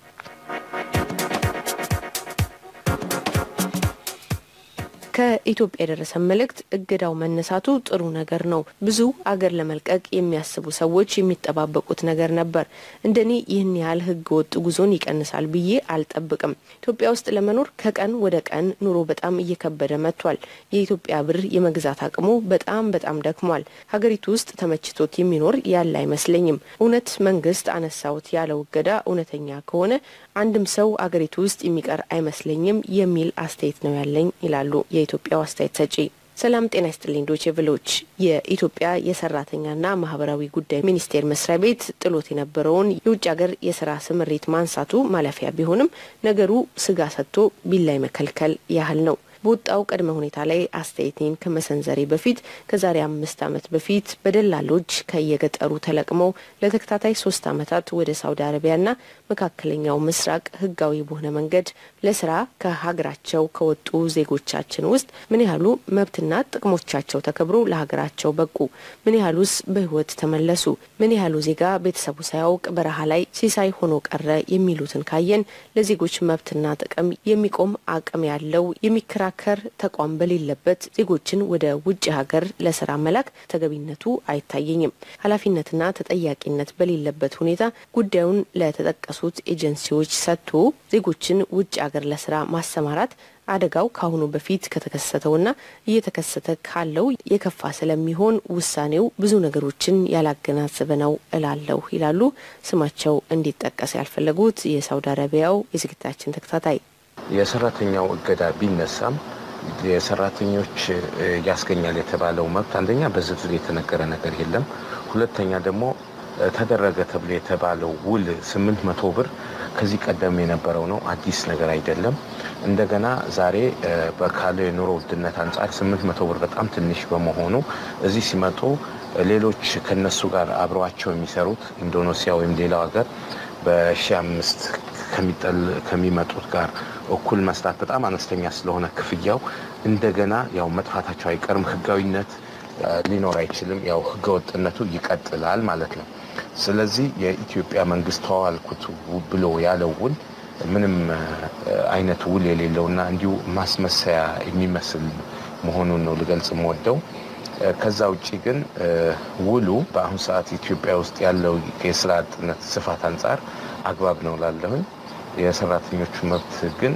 D: ከኢትዮጵያ የደረሰ መልእክት እገዳው መነሳቱ ጥሩ ነገር ነው። ብዙ አገር ለመልቀቅ የሚያስቡ ሰዎች የሚጠባበቁት ነገር ነበር። እንደኔ ይህን ያህል ሕገ ወጥ ጉዞን ይቀንሳል ብዬ አልጠብቅም። ኢትዮጵያ ውስጥ ለመኖር ከቀን ወደ ቀን ኑሮ በጣም እየከበደ መጥቷል። የኢትዮጵያ ብር የመግዛት አቅሙ በጣም በጣም ደክሟል። ሀገሪቱ ውስጥ ተመችቶት የሚኖር ያለ አይመስለኝም። እውነት መንግስት አነሳውት ያለው እገዳ እውነተኛ ከሆነ አንድም ሰው አገሪቱ ውስጥ የሚቀር አይመስለኝም የሚል አስተያየት ነው ያለኝ ይላሉ የኢትዮጵያው አስተያየት ሰጪ። ሰላም ጤና ይስጥልኝ ዶቼ ቬሎች። የኢትዮጵያ የሰራተኛና ማህበራዊ ጉዳይ ሚኒስቴር መስሪያ ቤት ጥሎት የነበረውን የውጭ ሀገር የስራ ስምሪት ማንሳቱ ማለፊያ ቢሆንም ነገሩ ስጋ ሰጥቶ ቢላይ መከልከል ያህል ነው። በወጣው ቅድመ ሁኔታ ላይ አስተያየቴን ከመሰንዘሬ በፊት ከዛሬ አምስት ዓመት በፊት በደላሎች ከየገጠሩ ተለቅመው ለተከታታይ ሶስት ዓመታት ወደ ሳውዲ አረቢያና መካከለኛው ምስራቅ ህጋዊ በሆነ መንገድ ለስራ ከሀገራቸው ከወጡ ዜጎቻችን ውስጥ ምን ያህሉ መብትና ጥቅሞቻቸው ተከብሮ ለሀገራቸው በቁ? ምን ያህሉስ በህይወት ተመለሱ? ምን ያህሉ ዜጋ ቤተሰቡ ሳያውቅ በረሃ ላይ ሲሳይ ሆኖ ቀረ? የሚሉትን ካየን ለዜጎች መብትና ጥቅም የሚቆም አቅም ያለው የሚከራ ከር ተቋም በሌለበት ዜጎችን ወደ ውጭ ሀገር ለስራ መላክ ተገቢነቱ አይታየኝም። ኃላፊነትና ተጠያቂነት በሌለበት ሁኔታ ጉዳዩን ለተጠቀሱት ኤጀንሲዎች ሰጥቶ ዜጎችን ውጭ ሀገር ለስራ ማሰማራት አደጋው ከአሁኑ በፊት ከተከሰተውና እየተከሰተ ካለው የከፋ ስለሚሆን ውሳኔው ብዙ ነገሮችን ያላገናዘበ ነው እላለሁ ይላሉ ስማቸው እንዲጠቀስ ያልፈለጉት የሳውዲ አረቢያው የዝግጅታችን ተከታታይ።
J: የሰራተኛው እገዳ ቢነሳም የሰራተኞች ያስገኛል የተባለው መብት አንደኛ በዝርዝር የተነገረ ነገር የለም። ሁለተኛ ደግሞ ተደረገ ተብሎ የተባለው ውል ስምንት መቶ ብር ከዚህ ቀደም የነበረው ነው፣ አዲስ ነገር አይደለም። እንደገና ዛሬ በካለው የኑሮ ውድነት አንጻር ስምንት መቶ ብር በጣም ትንሽ በመሆኑ እዚህ ሲመጡ ሌሎች ከነሱ ጋር አብረዋቸው የሚሰሩት ኢንዶኔሲያ ወይም ሌላው ሀገር በሺ አምስት ከሚመጡት ጋር እኩል መስራት በጣም አነስተኛ ስለሆነ ክፍያው እንደገና ያው መጥፋታቸው አይቀርም። ህጋዊነት ሊኖር አይችልም። ያው ህገወጥነቱ ይቀጥላል ማለት ነው። ስለዚህ የኢትዮጵያ መንግስት ተዋልኩት ብሎ ያለው ውል ምንም አይነት ውል የሌለውና እንዲሁ ማስመሰያ የሚመስል መሆኑን ነው ልገልጽ የምወደው። ከዛ ውጭ ግን ውሉ በአሁኑ ሰዓት ኢትዮጵያ ውስጥ ያለው የስራ አጥነት ስፋት አንጻር አግባብ ነው ላለሁኝ። የሰራተኞቹ መብት ግን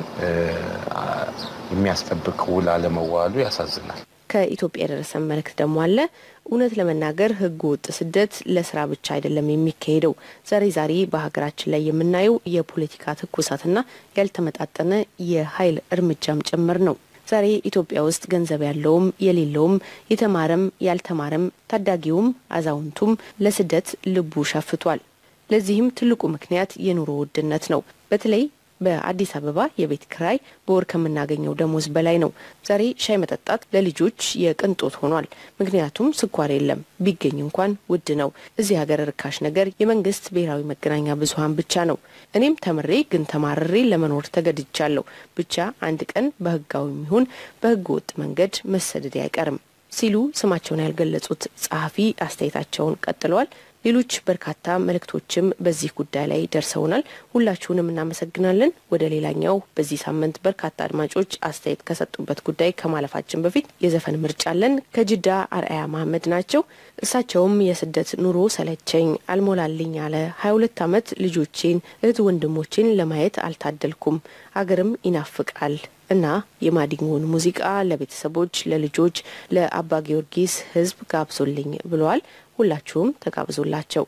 J: የሚያስጠብቅ ውል አለመዋሉ ያሳዝናል።
D: ከኢትዮጵያ የደረሰ መልእክት ደግሞ አለ። እውነት ለመናገር ህገ ወጥ ስደት ለስራ ብቻ አይደለም የሚካሄደው። ዛሬ ዛሬ በሀገራችን ላይ የምናየው የፖለቲካ ትኩሳትና ያልተመጣጠነ የኃይል እርምጃም ጭምር ነው። ዛሬ ኢትዮጵያ ውስጥ ገንዘብ ያለውም የሌለውም የተማረም ያልተማረም ታዳጊውም አዛውንቱም ለስደት ልቡ ሸፍቷል። ለዚህም ትልቁ ምክንያት የኑሮ ውድነት ነው። በተለይ በአዲስ አበባ የቤት ክራይ በወር ከምናገኘው ደሞዝ በላይ ነው። ዛሬ ሻይ መጠጣት ለልጆች የቅንጦት ሆኗል። ምክንያቱም ስኳር የለም፣ ቢገኝ እንኳን ውድ ነው። እዚህ ሀገር ርካሽ ነገር የመንግስት ብሔራዊ መገናኛ ብዙኃን ብቻ ነው። እኔም ተምሬ ግን ተማርሬ ለመኖር ተገድቻለሁ። ብቻ አንድ ቀን በህጋዊ ይሁን በህገ ወጥ መንገድ መሰደድ አይቀርም ሲሉ ስማቸውን ያልገለጹት ጸሐፊ አስተያየታቸውን ቀጥለዋል። ሌሎች በርካታ መልእክቶችም በዚህ ጉዳይ ላይ ደርሰውናል። ሁላችሁንም እናመሰግናለን። ወደ ሌላኛው በዚህ ሳምንት በርካታ አድማጮች አስተያየት ከሰጡበት ጉዳይ ከማለፋችን በፊት የዘፈን ምርጫ አለን። ከጅዳ አርአያ መሀመድ ናቸው። እሳቸውም የስደት ኑሮ ሰለቸኝ አልሞላልኝ አለ። ሀያ ሁለት ዓመት ልጆቼን እህት ወንድሞቼን ለማየት አልታደልኩም። አገርም ይናፍቃል እና የማዲንጎን ሙዚቃ ለቤተሰቦች፣ ለልጆች፣ ለአባ ጊዮርጊስ ህዝብ ጋብዞልኝ ብለዋል። ሁላችሁም ተጋብዞላቸው።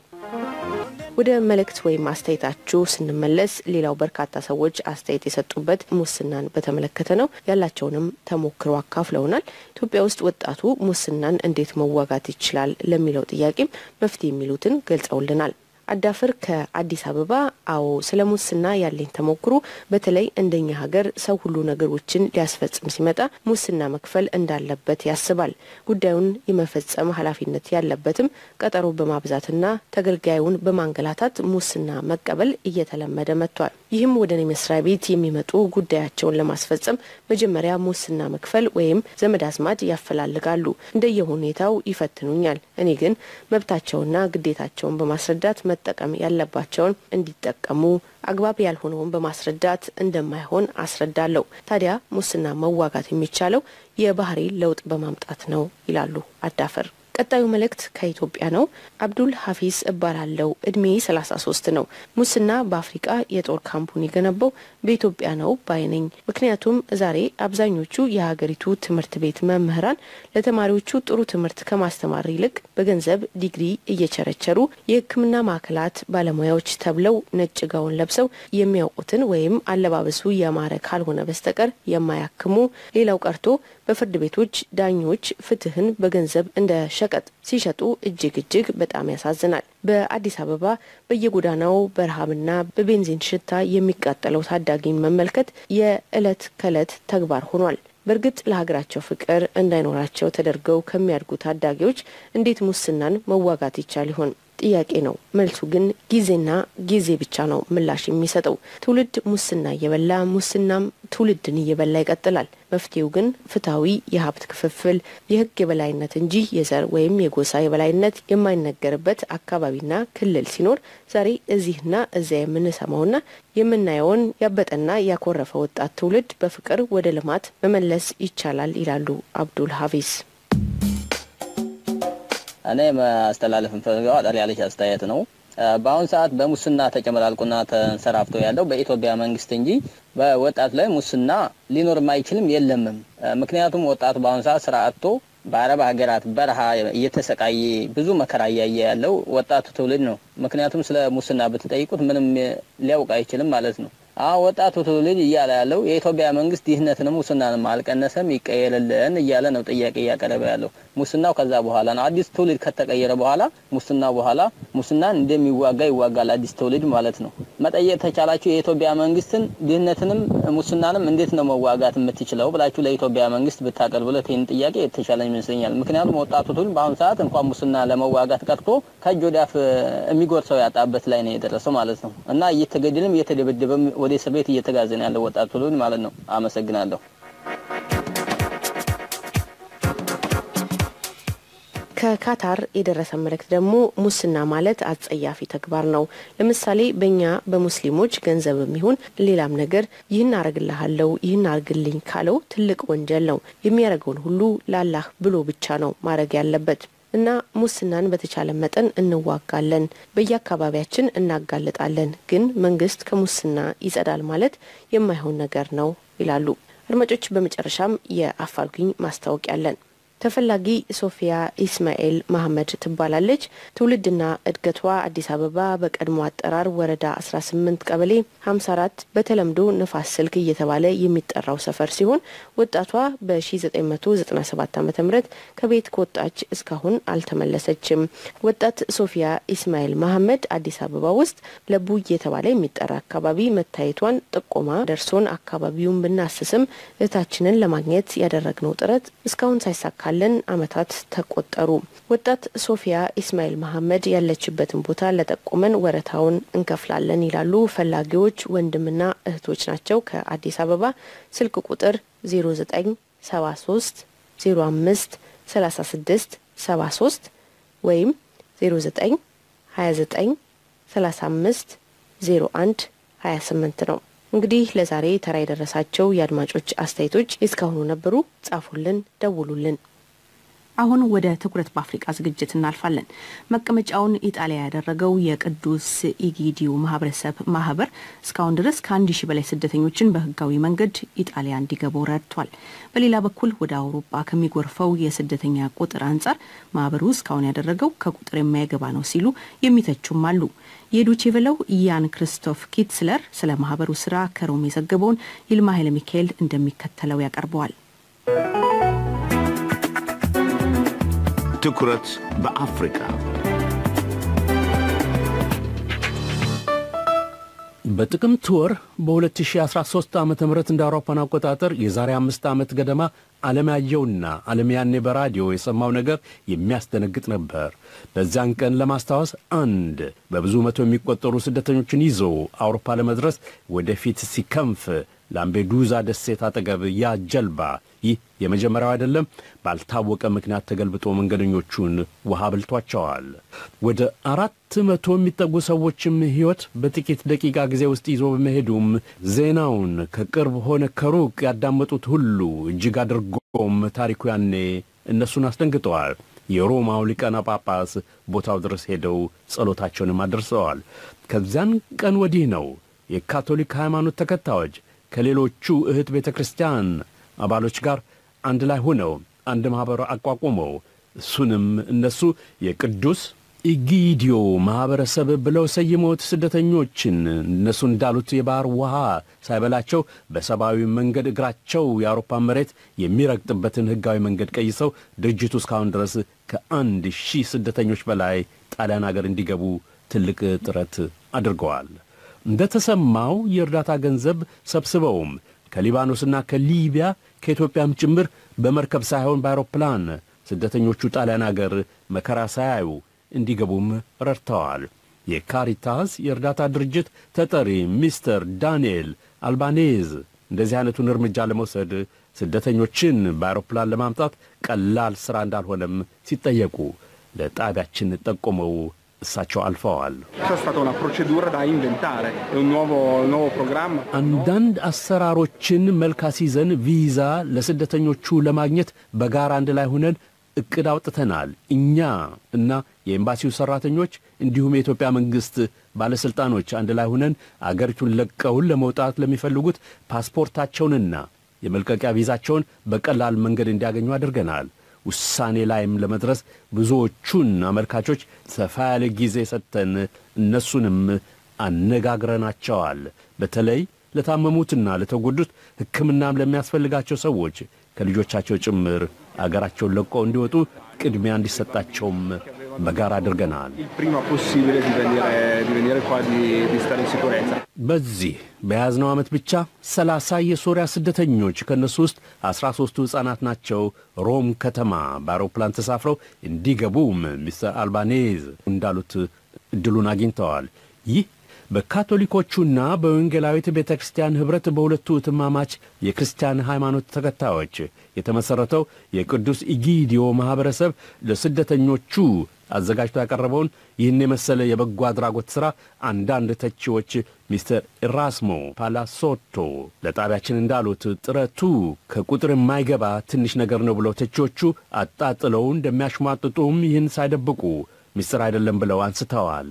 D: ወደ መልእክት ወይም አስተያየታችሁ ስንመለስ ሌላው በርካታ ሰዎች አስተያየት የሰጡበት ሙስናን በተመለከተ ነው። ያላቸውንም ተሞክሮ አካፍለውናል። ኢትዮጵያ ውስጥ ወጣቱ ሙስናን እንዴት መዋጋት ይችላል ለሚለው ጥያቄም መፍትሄ የሚሉትን ገልጸውልናል። አዳፍር ከአዲስ አበባ አዎ፣ ስለ ሙስና ያለኝ ተሞክሮ በተለይ እንደኛ ሀገር ሰው ሁሉ ነገሮችን ሊያስፈጽም ሲመጣ ሙስና መክፈል እንዳለበት ያስባል። ጉዳዩን የመፈጸም ኃላፊነት ያለበትም ቀጠሮ በማብዛትና ተገልጋዩን በማንገላታት ሙስና መቀበል እየተለመደ መጥቷል። ይህም ወደ እኔ መስሪያ ቤት የሚመጡ ጉዳያቸውን ለማስፈጸም መጀመሪያ ሙስና መክፈል ወይም ዘመድ አዝማድ ያፈላልጋሉ። እንደየሁኔታው ይፈትኑኛል። እኔ ግን መብታቸውና ግዴታቸውን በማስረዳት መጠቀም ያለባቸውን እንዲጠቀሙ አግባብ ያልሆነውን በማስረዳት እንደማይሆን አስረዳለሁ። ታዲያ ሙስና መዋጋት የሚቻለው የባህሪ ለውጥ በማምጣት ነው ይላሉ አዳፈር። ቀጣዩ መልእክት ከኢትዮጵያ ነው። አብዱል ሀፊዝ እባላለሁ። እድሜ 33 ነው። ሙስና በአፍሪቃ የጦር ካምፑን የገነባው በኢትዮጵያ ነው ባይ ምክንያቱም ዛሬ አብዛኞቹ የሀገሪቱ ትምህርት ቤት መምህራን ለተማሪዎቹ ጥሩ ትምህርት ከማስተማር ይልቅ በገንዘብ ዲግሪ እየቸረቸሩ የሕክምና ማዕከላት ባለሙያዎች ተብለው ነጭ ጋውን ለብሰው የሚያውቁትን ወይም አለባበሱ ያማረ ካልሆነ በስተቀር የማያክሙ ሌላው ቀርቶ በፍርድ ቤቶች ዳኞች ፍትህን በገንዘብ እንደ ሸቀጥ ሲሸጡ እጅግ እጅግ በጣም ያሳዝናል። በአዲስ አበባ በየጎዳናው በረሃብና በቤንዚን ሽታ የሚቃጠለው ታዳጊን መመልከት የዕለት ከዕለት ተግባር ሆኗል። በእርግጥ ለሀገራቸው ፍቅር እንዳይኖራቸው ተደርገው ከሚያድጉ ታዳጊዎች እንዴት ሙስናን መዋጋት ይቻል ይሆን? ጥያቄ ነው። መልሱ ግን ጊዜና ጊዜ ብቻ ነው ምላሽ የሚሰጠው። ትውልድ ሙስና እየበላ ሙስናም ትውልድን እየበላ ይቀጥላል። መፍትሄው ግን ፍትሐዊ የሀብት ክፍፍል፣ የህግ የበላይነት እንጂ የዘር ወይም የጎሳ የበላይነት የማይነገርበት አካባቢና ክልል ሲኖር ዛሬ እዚህና እዚያ የምንሰማውና የምናየውን ያበጠና ያኮረፈ ወጣት ትውልድ በፍቅር ወደ ልማት መመለስ ይቻላል ይላሉ አብዱል ሀፊዝ።
K: እኔ ማስተላለፍ እንፈልገው አጠር ያለች አስተያየት ነው። በአሁኑ ሰዓት በሙስና ተጨመላልቆና ተንሰራፍቶ ያለው በኢትዮጵያ መንግስት እንጂ በወጣት ላይ ሙስና ሊኖርም አይችልም የለምም። ምክንያቱም ወጣቱ በአሁኑ ሰዓት ስራ አጥቶ በአረብ ሀገራት በረሃ እየተሰቃየ ብዙ መከራ እያየ ያለው ወጣቱ ትውልድ ነው። ምክንያቱም ስለ ሙስና ብትጠይቁት ምንም ሊያውቅ አይችልም ማለት ነው። አሁን ወጣቱ ትውልድ እያለ ያለው የኢትዮጵያ መንግስት ድህነትንም ሙስናንም አልቀነሰም ይቀየርልን እያለ ነው ጥያቄ እያቀረበ ያለው። ሙስናው ከዛ በኋላ ነው። አዲስ ትውልድ ከተቀየረ በኋላ ሙስናው በኋላ ሙስናን እንደሚዋጋ ይዋጋል አዲስ ትውልድ ማለት ነው። መጠየቅ ተቻላችሁ የኢትዮጵያ መንግስትን ድህነትንም ሙስናንም እንዴት ነው መዋጋት የምትችለው ብላችሁ ለኢትዮጵያ መንግስት ብታቀርቡለት ይህን ጥያቄ የተሻለ ይመስለኛል። ምክንያቱም ወጣቱ ትውልድ በአሁኑ ሰዓት እንኳን ሙስና ለመዋጋት ቀርቶ ከእጅ ወዳፍ የሚጎርሰው ያጣበት ላይ ነው የደረሰው ማለት ነው እና እየተገደልም እየተደበደበም ወደ እስር ቤት እየተጋዘነ ያለው ወጣት ትውልድ ማለት ነው። አመሰግናለሁ።
D: ከካታር የደረሰ መልእክት ደግሞ ሙስና ማለት አጸያፊ ተግባር ነው። ለምሳሌ በእኛ በሙስሊሞች ገንዘብ የሚሆን ሌላም ነገር ይህን አረግልሃለሁ ይህን አርግልኝ ካለው ትልቅ ወንጀል ነው። የሚያደርገውን ሁሉ ላላህ ብሎ ብቻ ነው ማድረግ ያለበት እና ሙስናን በተቻለ መጠን እንዋጋለን፣ በየአካባቢያችን እናጋልጣለን። ግን መንግስት ከሙስና ይጸዳል ማለት የማይሆን ነገር ነው ይላሉ አድማጮች። በመጨረሻም የአፋልጉኝ ማስታወቂያ አለን። ተፈላጊ ሶፊያ ኢስማኤል መሐመድ ትባላለች። ትውልድና እድገቷ አዲስ አበባ በቀድሞ አጠራር ወረዳ 18 ቀበሌ 54 በተለምዶ ንፋስ ስልክ እየተባለ የሚጠራው ሰፈር ሲሆን ወጣቷ በ1997 ዓ ም ከቤት ከወጣች እስካሁን አልተመለሰችም። ወጣት ሶፊያ ኢስማኤል መሐመድ አዲስ አበባ ውስጥ ለቡ እየተባለ የሚጠራ አካባቢ መታየቷን ጥቆማ ደርሶን አካባቢውን ብናስስም እህታችንን ለማግኘት ያደረግነው ጥረት እስካሁን ሳይሳካ ካለን አመታት ተቆጠሩ። ወጣት ሶፊያ ኢስማኤል መሐመድ ያለችበትን ቦታ ለጠቆመን ወረታውን እንከፍላለን ይላሉ ፈላጊዎች ወንድምና እህቶች ናቸው። ከአዲስ አበባ ስልክ ቁጥር 0973 05 36 73 ወይም 09 29 35 01 28 ነው። እንግዲህ ለዛሬ ተራ የደረሳቸው የአድማጮች አስተያየቶች እስካሁኑ ነበሩ። ጻፉልን፣ ደውሉልን።
L: አሁን ወደ ትኩረት በአፍሪቃ ዝግጅት እናልፋለን። መቀመጫውን ኢጣሊያ ያደረገው የቅዱስ ኢጊዲዮ ማህበረሰብ ማህበር እስካሁን ድረስ ከአንድ ሺህ በላይ ስደተኞችን በህጋዊ መንገድ ኢጣሊያ እንዲገቡ ረድቷል። በሌላ በኩል ወደ አውሮፓ ከሚጎርፈው የስደተኛ ቁጥር አንጻር ማህበሩ እስካሁን ያደረገው ከቁጥር የማይገባ ነው ሲሉ የሚተቹም አሉ። የዶቼ ቬለው ኢያን ክሪስቶፍ ኪትስለር ስለ ማህበሩ ስራ ከሮም የዘገበውን ይልማ ኃይለ ሚካኤል እንደሚከተለው ያቀርበዋል።
E: ትኩረት በአፍሪካ
M: በጥቅምት ወር በ2013 ዓ ም እንደ አውሮፓን አቆጣጠር የዛሬ አምስት ዓመት ገደማ ዓለም ያየውና ዓለም ያኔ በራዲዮ የሰማው ነገር የሚያስደነግጥ ነበር። በዚያን ቀን ለማስታወስ አንድ በብዙ መቶ የሚቆጠሩ ስደተኞችን ይዞ አውሮፓ ለመድረስ ወደፊት ሲከንፍ ላምፔዱዛ ደሴት አጠገብ ያ ጀልባ ይህ የመጀመሪያው አይደለም። ባልታወቀ ምክንያት ተገልብጦ መንገደኞቹን ውሃ በልቷቸዋል። ወደ አራት መቶ የሚጠጉ ሰዎችም ሕይወት በጥቂት ደቂቃ ጊዜ ውስጥ ይዞ በመሄዱም ዜናውን ከቅርብ ሆነ ከሩቅ ያዳመጡት ሁሉ እጅግ አድርጎም ታሪኩ ያኔ እነሱን አስደንግጠዋል። የሮማው ሊቃነ ጳጳስ ቦታው ድረስ ሄደው ጸሎታቸውንም አድርሰዋል። ከዚያን ቀን ወዲህ ነው የካቶሊክ ሃይማኖት ተከታዮች ከሌሎቹ እህት ቤተ ክርስቲያን አባሎች ጋር አንድ ላይ ሆነው አንድ ማኅበር አቋቁመው እሱንም እነሱ የቅዱስ ኢጊዲዮ ማኅበረሰብ ብለው ሰይሞት ስደተኞችን እነሱ እንዳሉት የባሕር ውሃ ሳይበላቸው በሰብአዊ መንገድ እግራቸው የአውሮፓ መሬት የሚረግጥበትን ሕጋዊ መንገድ ቀይሰው ድርጅቱ እስካሁን ድረስ ከአንድ ሺህ ስደተኞች በላይ ጣሊያን አገር እንዲገቡ ትልቅ ጥረት አድርገዋል። እንደ ተሰማው የእርዳታ ገንዘብ ሰብስበውም ከሊባኖስና ከሊቢያ ከኢትዮጵያም ጭምር በመርከብ ሳይሆን በአውሮፕላን ስደተኞቹ ጣሊያን አገር መከራ ሳያዩ እንዲገቡም ረድተዋል። የካሪታስ የእርዳታ ድርጅት ተጠሪ ሚስተር ዳንኤል አልባኔዝ እንደዚህ አይነቱን እርምጃ ለመውሰድ ስደተኞችን በአውሮፕላን ለማምጣት ቀላል ሥራ እንዳልሆነም ሲጠየቁ ለጣቢያችን ጠቁመው እሳቸው አልፈዋል። አንዳንድ አሰራሮችን መልክ አስይዘን ቪዛ ለስደተኞቹ ለማግኘት በጋራ አንድ ላይ ሆነን እቅድ አውጥተናል። እኛ እና የኤምባሲው ሠራተኞች እንዲሁም የኢትዮጵያ መንግሥት ባለሥልጣኖች አንድ ላይ ሆነን አገሪቱን ለቀውን ለመውጣት ለሚፈልጉት ፓስፖርታቸውንና የመልቀቂያ ቪዛቸውን በቀላል መንገድ እንዲያገኙ አድርገናል። ውሳኔ ላይም ለመድረስ ብዙዎቹን አመልካቾች ሰፋ ያለ ጊዜ ሰጥተን እነሱንም አነጋግረናቸዋል። በተለይ ለታመሙትና ለተጎዱት ሕክምናም ለሚያስፈልጋቸው ሰዎች ከልጆቻቸው ጭምር አገራቸውን ለቀው እንዲወጡ ቅድሚያ እንዲሰጣቸውም በጋራ አድርገናል። በዚህ በያዝነው ዓመት ብቻ ሰላሳ የሶሪያ ስደተኞች ከእነሱ ውስጥ አስራ ሦስቱ ሕፃናት ናቸው ሮም ከተማ በአውሮፕላን ተሳፍረው እንዲገቡም ሚስተር አልባኔዝ እንዳሉት ዕድሉን አግኝተዋል። ይህ በካቶሊኮቹና በወንጌላዊት ቤተ ክርስቲያን ኅብረት በሁለቱ እትማማች የክርስቲያን ሃይማኖት ተከታዮች የተመሠረተው የቅዱስ ኢጊዲዮ ማኅበረሰብ ለስደተኞቹ አዘጋጅቶ ያቀረበውን ይህን የመሰለ የበጎ አድራጎት ሥራ አንዳንድ ተቺዎች ሚስተር ኢራስሞ ፓላሶቶ ለጣቢያችን እንዳሉት ጥረቱ ከቁጥር የማይገባ ትንሽ ነገር ነው ብለው ተቺዎቹ አጣጥለው እንደሚያሽሟጥጡም ይህን ሳይደብቁ ምስጢር አይደለም ብለው አንስተዋል።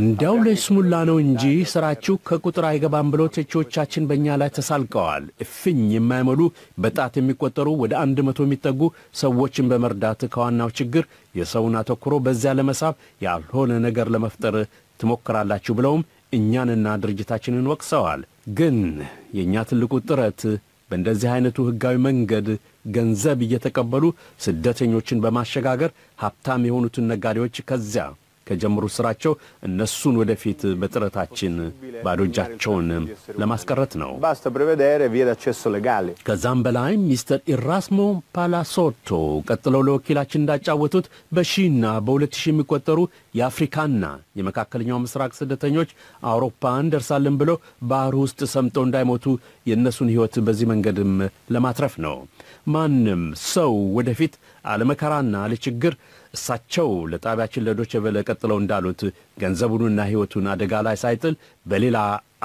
M: እንዲያው ለይስሙላ ነው እንጂ ሥራችሁ ከቁጥር አይገባም ብለው ተቺዎቻችን በእኛ ላይ ተሳልቀዋል። እፍኝ የማይሞሉ በጣት የሚቆጠሩ ወደ አንድ መቶ የሚጠጉ ሰዎችን በመርዳት ከዋናው ችግር የሰውን አተኩሮ በዚያ ለመሳብ ያልሆነ ነገር ለመፍጠር ትሞክራላችሁ ብለውም እኛንና ድርጅታችንን ወቅሰዋል። ግን የእኛ ትልቁ ጥረት በእንደዚህ አይነቱ ሕጋዊ መንገድ ገንዘብ እየተቀበሉ ስደተኞችን በማሸጋገር ሀብታም የሆኑትን ነጋዴዎች ከዚያ ከጀምሩ ሥራቸው እነሱን ወደፊት በጥረታችን ባዶ እጃቸውን ለማስቀረት ነው። ከዛም በላይ ሚስተር ኢራስሞ ፓላሶቶ ቀጥለው ለወኪላችን እንዳጫወቱት በሺና በሁለት ሺህ የሚቆጠሩ የአፍሪካና የመካከለኛው ምስራቅ ስደተኞች አውሮፓ እንደርሳለን ብለው ባህር ውስጥ ሰምጠው እንዳይሞቱ የእነሱን ሕይወት በዚህ መንገድም ለማትረፍ ነው። ማንም ሰው ወደፊት አለመከራና አለችግር እሳቸው ለጣቢያችን ለዶቼ ቬለ ቀጥለው እንዳሉት ገንዘቡንና ሕይወቱን አደጋ ላይ ሳይጥል በሌላ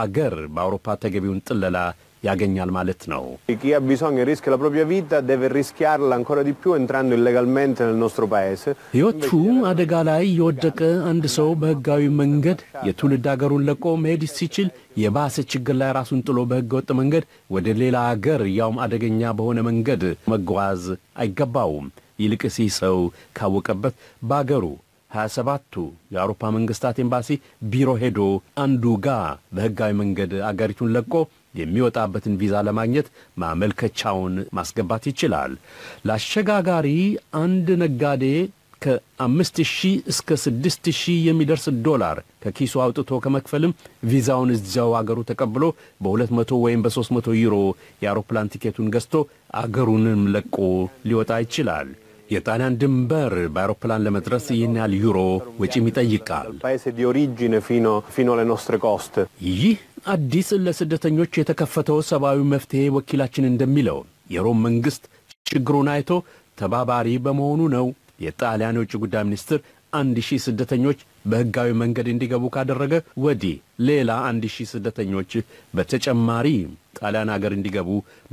M: አገር በአውሮፓ ተገቢውን ጥለላ ያገኛል ማለት ነው።
N: Chi ha bisogno e rischia la propria vita deve rischiarla ancora di più entrando illegalmente nel nostro paese.
M: ሕይወቱ አደጋ ላይ የወደቀ አንድ ሰው በሕጋዊ መንገድ የትውልድ አገሩን ለቆ መሄድ ሲችል የባሰ ችግር ላይ ራሱን ጥሎ በሕገ ወጥ መንገድ ወደ ሌላ አገር ያውም አደገኛ በሆነ መንገድ መጓዝ አይገባውም። ይልቅስ ይህ ሰው ካወቀበት በአገሩ ሀያ ሰባቱ የአውሮፓ መንግሥታት ኤምባሲ ቢሮ ሄዶ አንዱ ጋር በሕጋዊ መንገድ አገሪቱን ለቆ የሚወጣበትን ቪዛ ለማግኘት ማመልከቻውን ማስገባት ይችላል። ለአሸጋጋሪ አንድ ነጋዴ ከአምስት ሺህ እስከ ስድስት ሺህ የሚደርስ ዶላር ከኪሱ አውጥቶ ከመክፈልም ቪዛውን እዚያው አገሩ ተቀብሎ በሁለት መቶ ወይም በሦስት መቶ ዩሮ የአውሮፕላን ቲኬቱን ገዝቶ አገሩንም ለቆ ሊወጣ ይችላል። የጣሊያን ድንበር በአውሮፕላን ለመድረስ ይህን ያህል ዩሮ ወጪም ይጠይቃል።. ይህ አዲስ ለስደተኞች የተከፈተው ሰብአዊ መፍትሔ ወኪላችን እንደሚለው የሮም መንግሥት ችግሩን አይቶ ተባባሪ በመሆኑ ነው የጣሊያን የውጭ ጉዳይ ሚኒስትር አንድ ሺህ ስደተኞች በሕጋዊ መንገድ እንዲገቡ ካደረገ ወዲህ ሌላ አንድ ሺህ ስደተኞች በተጨማሪ ጣሊያን አገር እንዲገቡ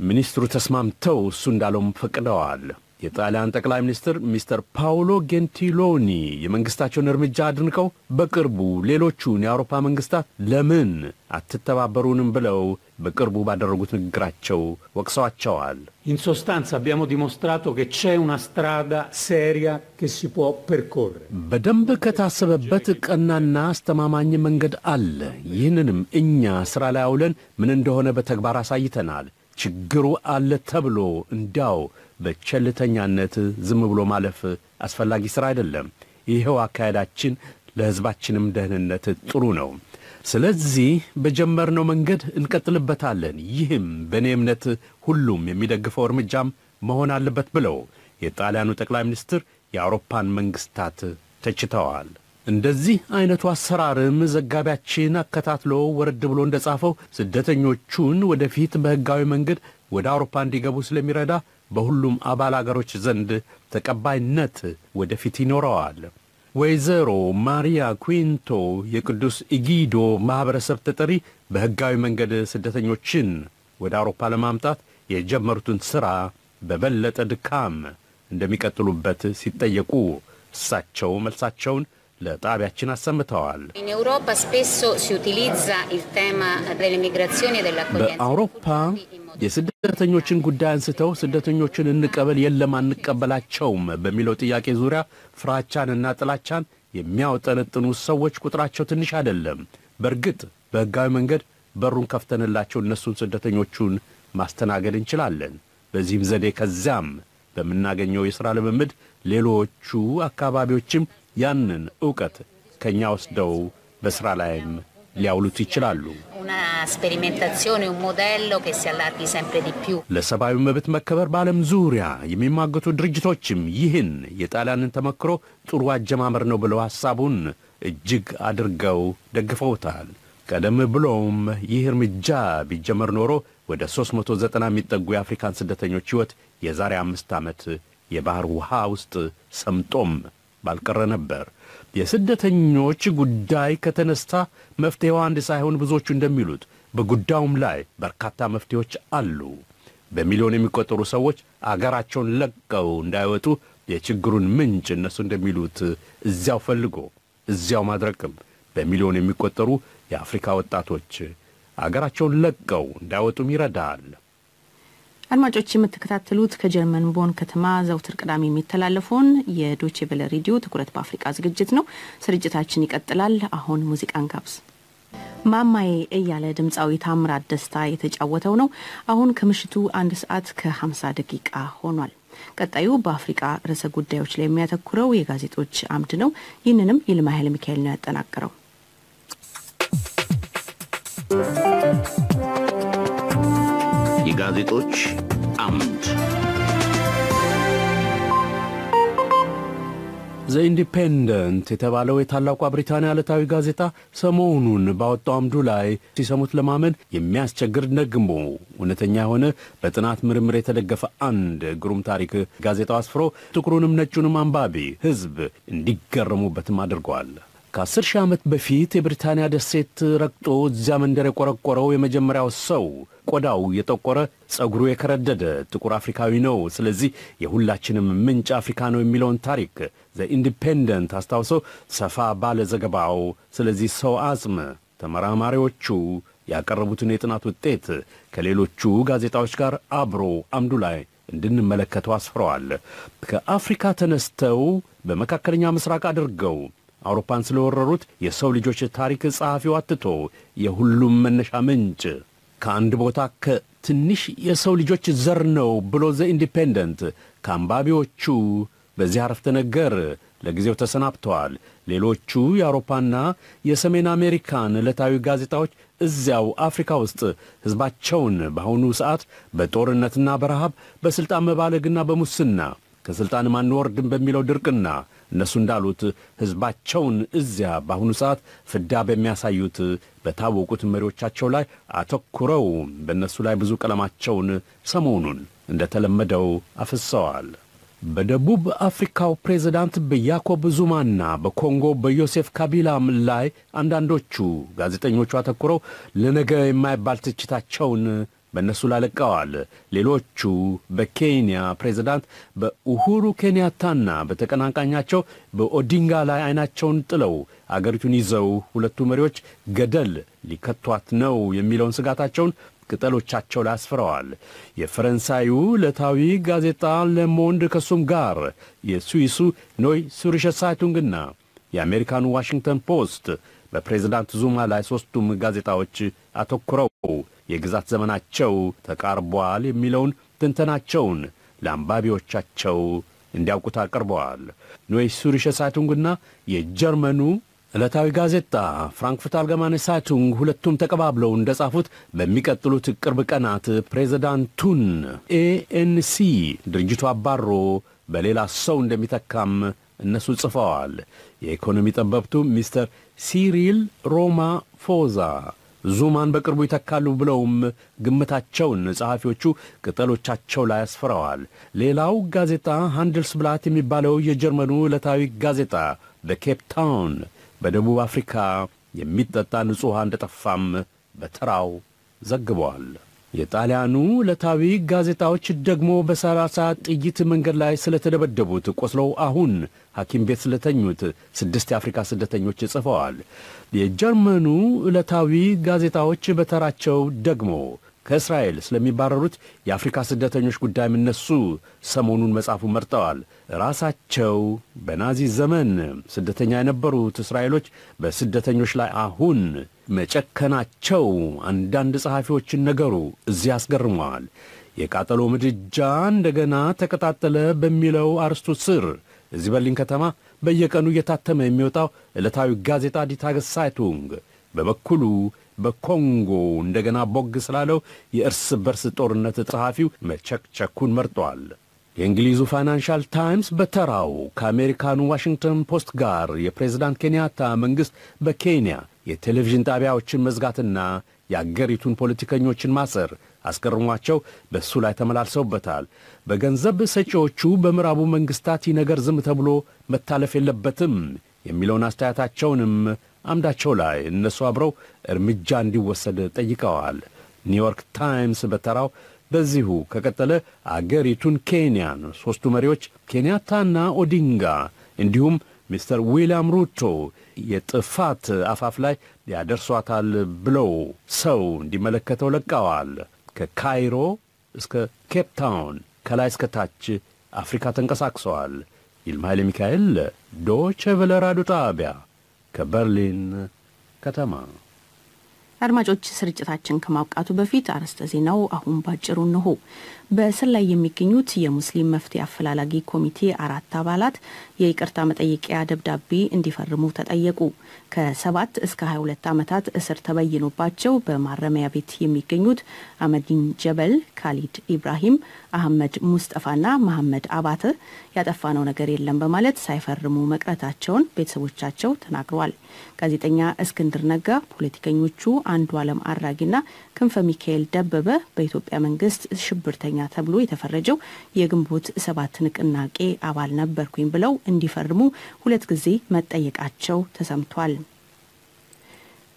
M: ሚኒስትሩ ተስማምተው እሱ እንዳለውም ፈቅደዋል። የጣሊያን ጠቅላይ ሚኒስትር ሚስተር ፓውሎ ጌንቲሎኒ የመንግሥታቸውን እርምጃ አድንቀው በቅርቡ ሌሎቹን የአውሮፓ መንግሥታት ለምን አትተባበሩንም ብለው በቅርቡ ባደረጉት ንግግራቸው ወቅሰዋቸዋል።
O: In sostanza abbiamo dimostrato che c'è una strada seria che si può percorrere.
M: በደንብ ከታሰበበት ቀናና አስተማማኝ መንገድ አለ። ይህንንም እኛ ሥራ ላይ አውለን ምን እንደሆነ በተግባር አሳይተናል። ችግሩ አለ ተብሎ እንዲያው በቸልተኛነት ዝም ብሎ ማለፍ አስፈላጊ ሥራ አይደለም። ይኸው አካሄዳችን ለሕዝባችንም ደህንነት ጥሩ ነው። ስለዚህ በጀመርነው መንገድ እንቀጥልበታለን። ይህም በእኔ እምነት ሁሉም የሚደግፈው እርምጃም መሆን አለበት ብለው የጣሊያኑ ጠቅላይ ሚኒስትር የአውሮፓን መንግሥታት ተችተዋል። እንደዚህ ዐይነቱ አሰራርም ዘጋቢያችን አከታትሎ ወረድ ብሎ እንደ ጻፈው ስደተኞቹን ወደፊት በሕጋዊ መንገድ ወደ አውሮፓ እንዲገቡ ስለሚረዳ በሁሉም አባል አገሮች ዘንድ ተቀባይነት ወደፊት ይኖረዋል። ወይዘሮ ማሪያ ኩዊንቶ የቅዱስ ኢጊዶ ማኅበረሰብ ተጠሪ በሕጋዊ መንገድ ስደተኞችን ወደ አውሮፓ ለማምጣት የጀመሩትን ሥራ በበለጠ ድካም እንደሚቀጥሉበት ሲጠየቁ እሳቸው መልሳቸውን ለጣቢያችን አሰምተዋል።
P: e.
M: በአውሮፓ የስደተኞችን ጉዳይ አንስተው ስደተኞችን እንቀበል የለም አንቀበላቸውም በሚለው ጥያቄ ዙሪያ ፍራቻንና ጥላቻን የሚያውጠነጥኑ ሰዎች ቁጥራቸው ትንሽ አይደለም። በእርግጥ በሕጋዊ መንገድ በሩን ከፍተንላቸው እነሱን ስደተኞቹን ማስተናገድ እንችላለን። በዚህም ዘዴ ከዚያም በምናገኘው የሥራ ልምምድ ሌሎቹ አካባቢዎችም ያንን ዕውቀት ከእኛ ወስደው በሥራ ላይም ሊያውሉት ይችላሉ።. ለሰብአዊ መብት መከበር በዓለም ዙሪያ የሚማገቱ ድርጅቶችም ይህን የጣሊያንን ተመክሮ ጥሩ አጀማመር ነው ብለው ሐሳቡን እጅግ አድርገው ደግፈውታል። ቀደም ብሎም ይህ እርምጃ ቢጀመር ኖሮ ወደ 390 የሚጠጉ የአፍሪካን ስደተኞች ሕይወት የዛሬ አምስት ዓመት የባሕር ውሃ ውስጥ ሰምጦም ባልቀረ ነበር። የስደተኞች ጉዳይ ከተነሳ መፍትሔው አንድ ሳይሆን ብዙዎቹ እንደሚሉት በጉዳዩም ላይ በርካታ መፍትሄዎች አሉ። በሚሊዮን የሚቆጠሩ ሰዎች አገራቸውን ለቀው እንዳይወጡ የችግሩን ምንጭ እነሱ እንደሚሉት እዚያው ፈልጎ እዚያው ማድረቅም በሚሊዮን የሚቆጠሩ የአፍሪካ ወጣቶች አገራቸውን ለቀው እንዳይወጡም ይረዳል።
D: አድማጮች የምትከታተሉት ከጀርመን ቦን ከተማ ዘውትር ቅዳሜ የሚተላለፈውን የዶቼ ቬለ ሬዲዮ ትኩረት በአፍሪቃ ዝግጅት ነው። ስርጭታችን ይቀጥላል። አሁን ሙዚቃን ጋብዝ። ማማዬ እያለ ድምፃዊ ታምራት ደስታ የተጫወተው ነው። አሁን ከምሽቱ አንድ ሰዓት ከ50 ደቂቃ ሆኗል። ቀጣዩ በአፍሪቃ ርዕሰ ጉዳዮች ላይ የሚያተኩረው የጋዜጦች አምድ ነው። ይህንንም ይልማ ኃይለ ሚካኤል ነው ያጠናቀረው።
E: የጋዜጦች አምድ
M: ዘ ኢንዲፔንደንት የተባለው የታላቋ ብሪታንያ ዕለታዊ ጋዜጣ ሰሞኑን ባወጣው አምዱ ላይ ሲሰሙት ለማመን የሚያስቸግር ደግሞ እውነተኛ የሆነ በጥናት ምርምር የተደገፈ አንድ ግሩም ታሪክ ጋዜጣው አስፍሮ ጥቁሩንም ነጩንም አንባቢ ሕዝብ እንዲገረሙበትም አድርገዋል። ከአስር ሺህ ዓመት በፊት የብሪታንያ ደሴት ረግጦ እዚያ መንደር የቆረቆረው የመጀመሪያው ሰው ቆዳው የጠቆረ ጸጉሩ የከረደደ ጥቁር አፍሪካዊ ነው። ስለዚህ የሁላችንም ምንጭ አፍሪካ ነው የሚለውን ታሪክ ዘ ኢንዲፔንደንት አስታውሶ ሰፋ ባለ ዘገባው ስለዚህ ሰው አጽም ተመራማሪዎቹ ያቀረቡትን የጥናት ውጤት ከሌሎቹ ጋዜጣዎች ጋር አብሮ አምዱ ላይ እንድንመለከተው አስፍረዋል። ከአፍሪካ ተነስተው በመካከለኛ ምስራቅ አድርገው አውሮፓን ስለወረሩት የሰው ልጆች ታሪክ ጸሐፊው አትቶ የሁሉም መነሻ ምንጭ ከአንድ ቦታ ከትንሽ የሰው ልጆች ዘር ነው ብሎ ዘ ኢንዲፔንደንት ከአንባቢዎቹ በዚህ አረፍተ ነገር ለጊዜው ተሰናብተዋል። ሌሎቹ የአውሮፓና የሰሜን አሜሪካን ዕለታዊ ጋዜጣዎች እዚያው አፍሪካ ውስጥ ሕዝባቸውን በአሁኑ ሰዓት በጦርነትና በረሃብ በሥልጣን መባለግና በሙስና ከሥልጣንም አንወርድም በሚለው ድርቅና እነሱ እንዳሉት ሕዝባቸውን እዚያ በአሁኑ ሰዓት ፍዳ በሚያሳዩት በታወቁት መሪዎቻቸው ላይ አተኩረው በእነሱ ላይ ብዙ ቀለማቸውን ሰሞኑን እንደተለመደው አፍሰዋል። በደቡብ አፍሪካው ፕሬዝዳንት በያኮብ ዙማና በኮንጎ በዮሴፍ ካቢላም ላይ አንዳንዶቹ ጋዜጠኞቹ አተኩረው ለነገ የማይባል ትችታቸውን በእነሱ ላይ ለቀዋል። ሌሎቹ በኬንያ ፕሬዝዳንት በኡሁሩ ኬንያታና በተቀናቃኛቸው በኦዲንጋ ላይ ዐይናቸውን ጥለው አገሪቱን ይዘው ሁለቱ መሪዎች ገደል ሊከቷት ነው የሚለውን ስጋታቸውን ቅጠሎቻቸው ላይ አስፍረዋል። የፈረንሳዩ ዕለታዊ ጋዜጣ ለሞንድ ከሱም ጋር የስዊሱ ኖይ ሱሪሸ ሳይቱንግና የአሜሪካኑ ዋሽንግተን ፖስት በፕሬዝዳንት ዙማ ላይ ሦስቱም ጋዜጣዎች አተኩረው የግዛት ዘመናቸው ተቃርቧል የሚለውን ትንተናቸውን ለአንባቢዎቻቸው እንዲያውቁት አቅርበዋል። ኖይ ሱሪሸ ሳይቱንግና የጀርመኑ ዕለታዊ ጋዜጣ ፍራንክፉርት አልገማነ ሳይቱንግ ሁለቱም ተቀባብለው እንደ ጻፉት በሚቀጥሉት ቅርብ ቀናት ፕሬዚዳንቱን ኤኤንሲ ድርጅቱ አባሮ በሌላ ሰው እንደሚተካም እነሱ ጽፈዋል። የኢኮኖሚ ጠበብቱ ሚስተር ሲሪል ራማፎዛ ዙማን በቅርቡ ይተካሉ ብለውም ግምታቸውን ጸሐፊዎቹ ቅጠሎቻቸው ላይ አስፍረዋል። ሌላው ጋዜጣ ሃንድልስ ብላት የሚባለው የጀርመኑ ዕለታዊ ጋዜጣ በኬፕ ታውን በደቡብ አፍሪካ የሚጠጣ ንጹሕ ውሃ እንደጠፋም በተራው ዘግበዋል። የጣሊያኑ ዕለታዊ ጋዜጣዎች ደግሞ በሰላሳ ጥይት መንገድ ላይ ስለተደበደቡት ቆስለው አሁን ሐኪም ቤት ስለተኙት ስድስት የአፍሪካ ስደተኞች ጽፈዋል። የጀርመኑ ዕለታዊ ጋዜጣዎች በተራቸው ደግሞ ከእስራኤል ስለሚባረሩት የአፍሪካ ስደተኞች ጉዳይም እነሱ ሰሞኑን መጻፉ መርጠዋል። ራሳቸው በናዚ ዘመን ስደተኛ የነበሩት እስራኤሎች በስደተኞች ላይ አሁን መጨከናቸው አንዳንድ ጸሐፊዎችን ነገሩ እዚህ አስገርመዋል። የቃጠሎ ምድጃ እንደገና ተቀጣጠለ በሚለው አርስቱ ስር እዚህ በርሊን ከተማ በየቀኑ እየታተመ የሚወጣው ዕለታዊ ጋዜጣ ዲ ታገስ ሳይቱንግ በበኩሉ በኮንጎ እንደገና ቦግ ስላለው የእርስ በርስ ጦርነት ጸሐፊው መቸክቸኩን መርጧል። የእንግሊዙ ፋይናንሻል ታይምስ በተራው ከአሜሪካኑ ዋሽንግተን ፖስት ጋር የፕሬዝዳንት ኬንያታ መንግሥት በኬንያ የቴሌቪዥን ጣቢያዎችን መዝጋትና የአገሪቱን ፖለቲከኞችን ማሰር አስገርሟቸው በእሱ ላይ ተመላልሰውበታል። በገንዘብ ሰጪዎቹ በምዕራቡ መንግሥታት ይህ ነገር ዝም ተብሎ መታለፍ የለበትም የሚለውን አስተያየታቸውንም አምዳቸው ላይ እነሱ አብረው እርምጃ እንዲወሰድ ጠይቀዋል። ኒውዮርክ ታይምስ በተራው በዚሁ ከቀጠለ አገሪቱን ኬንያን ሦስቱ መሪዎች ኬንያታና ኦዲንጋ እንዲሁም ሚስተር ዊልያም ሩቶ የጥፋት አፋፍ ላይ ያደርሷታል ብለው ሰው እንዲመለከተው ለቀዋል። ከካይሮ እስከ ኬፕ ታውን ከላይ እስከ ታች አፍሪካ ተንቀሳቅሰዋል። ይልማ ኃይለ ሚካኤል ዶቼ ቬለ ራዲዮ ጣቢያ ከበርሊን ከተማ።
D: አድማጮች ስርጭታችን ከማብቃቱ በፊት አርዕስተ ዜናው አሁን ባጭሩ እንሆ። በእስር ላይ የሚገኙት የሙስሊም መፍትሄ አፈላላጊ ኮሚቴ አራት አባላት የይቅርታ መጠየቂያ ደብዳቤ እንዲፈርሙ ተጠየቁ። ከሰባት እስከ 22 ዓመታት እስር ተበይኖባቸው በማረሚያ ቤት የሚገኙት አህመዲን ጀበል፣ ካሊድ ኢብራሂም፣ አህመድ ሙስጠፋና መሐመድ አባተ ያጠፋነው ነገር የለም በማለት ሳይፈርሙ መቅረታቸውን ቤተሰቦቻቸው ተናግረዋል። ጋዜጠኛ እስክንድር ነጋ፣ ፖለቲከኞቹ አንዱ አለም አራጊና ክንፈ ሚካኤል ደበበ በኢትዮጵያ መንግስት ሽብርተኛ ተብሎ የተፈረጀው የግንቦት ሰባት ንቅናቄ አባል ነበርኩኝ ብለው እንዲፈርሙ ሁለት ጊዜ መጠየቃቸው ተሰምቷል።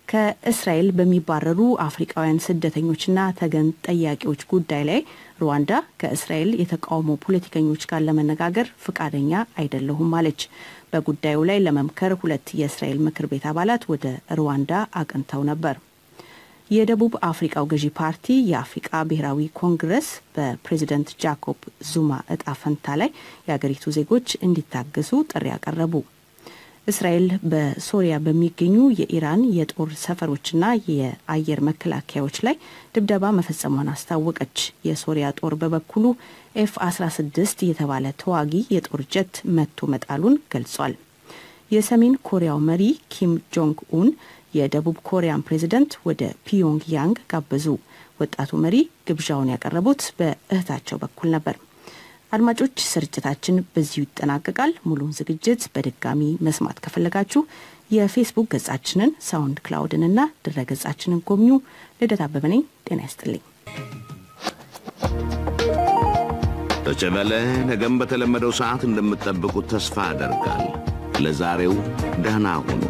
D: ከእስራኤል በሚባረሩ አፍሪቃውያን ስደተኞችና ተገን ጠያቂዎች ጉዳይ ላይ ሩዋንዳ ከእስራኤል የተቃውሞ ፖለቲከኞች ጋር ለመነጋገር ፍቃደኛ አይደለሁም አለች። በጉዳዩ ላይ ለመምከር ሁለት የእስራኤል ምክር ቤት አባላት ወደ ሩዋንዳ አቅንተው ነበር። የደቡብ አፍሪቃው ገዢ ፓርቲ የአፍሪቃ ብሔራዊ ኮንግረስ በፕሬዚደንት ጃኮብ ዙማ እጣ ፈንታ ላይ የአገሪቱ ዜጎች እንዲታገሱ ጥሪ ያቀረቡ። እስራኤል በሶሪያ በሚገኙ የኢራን የጦር ሰፈሮችና የአየር መከላከያዎች ላይ ድብደባ መፈጸሟን አስታወቀች። የሶሪያ ጦር በበኩሉ ኤፍ 16 የተባለ ተዋጊ የጦር ጀት መቶ መጣሉን ገልጿል። የሰሜን ኮሪያው መሪ ኪም ጆንግ ኡን የደቡብ ኮሪያን ፕሬዝደንት ወደ ፒዮንግ ያንግ ጋበዙ። ወጣቱ መሪ ግብዣውን ያቀረቡት በእህታቸው በኩል ነበር። አድማጮች ስርጭታችን በዚሁ ይጠናቀቃል። ሙሉን ዝግጅት በድጋሚ መስማት ከፈለጋችሁ የፌስቡክ ገጻችንን ሳውንድ ክላውድንና ድረ ገጻችንን ጎብኙ። ልደት አበበ ነኝ። ጤና ይስጥልኝ።
E: ተጨበለ ነገም በተለመደው ሰዓት እንደምትጠብቁት ተስፋ አደርጋል። ለዛሬው ደህና ሁኑ።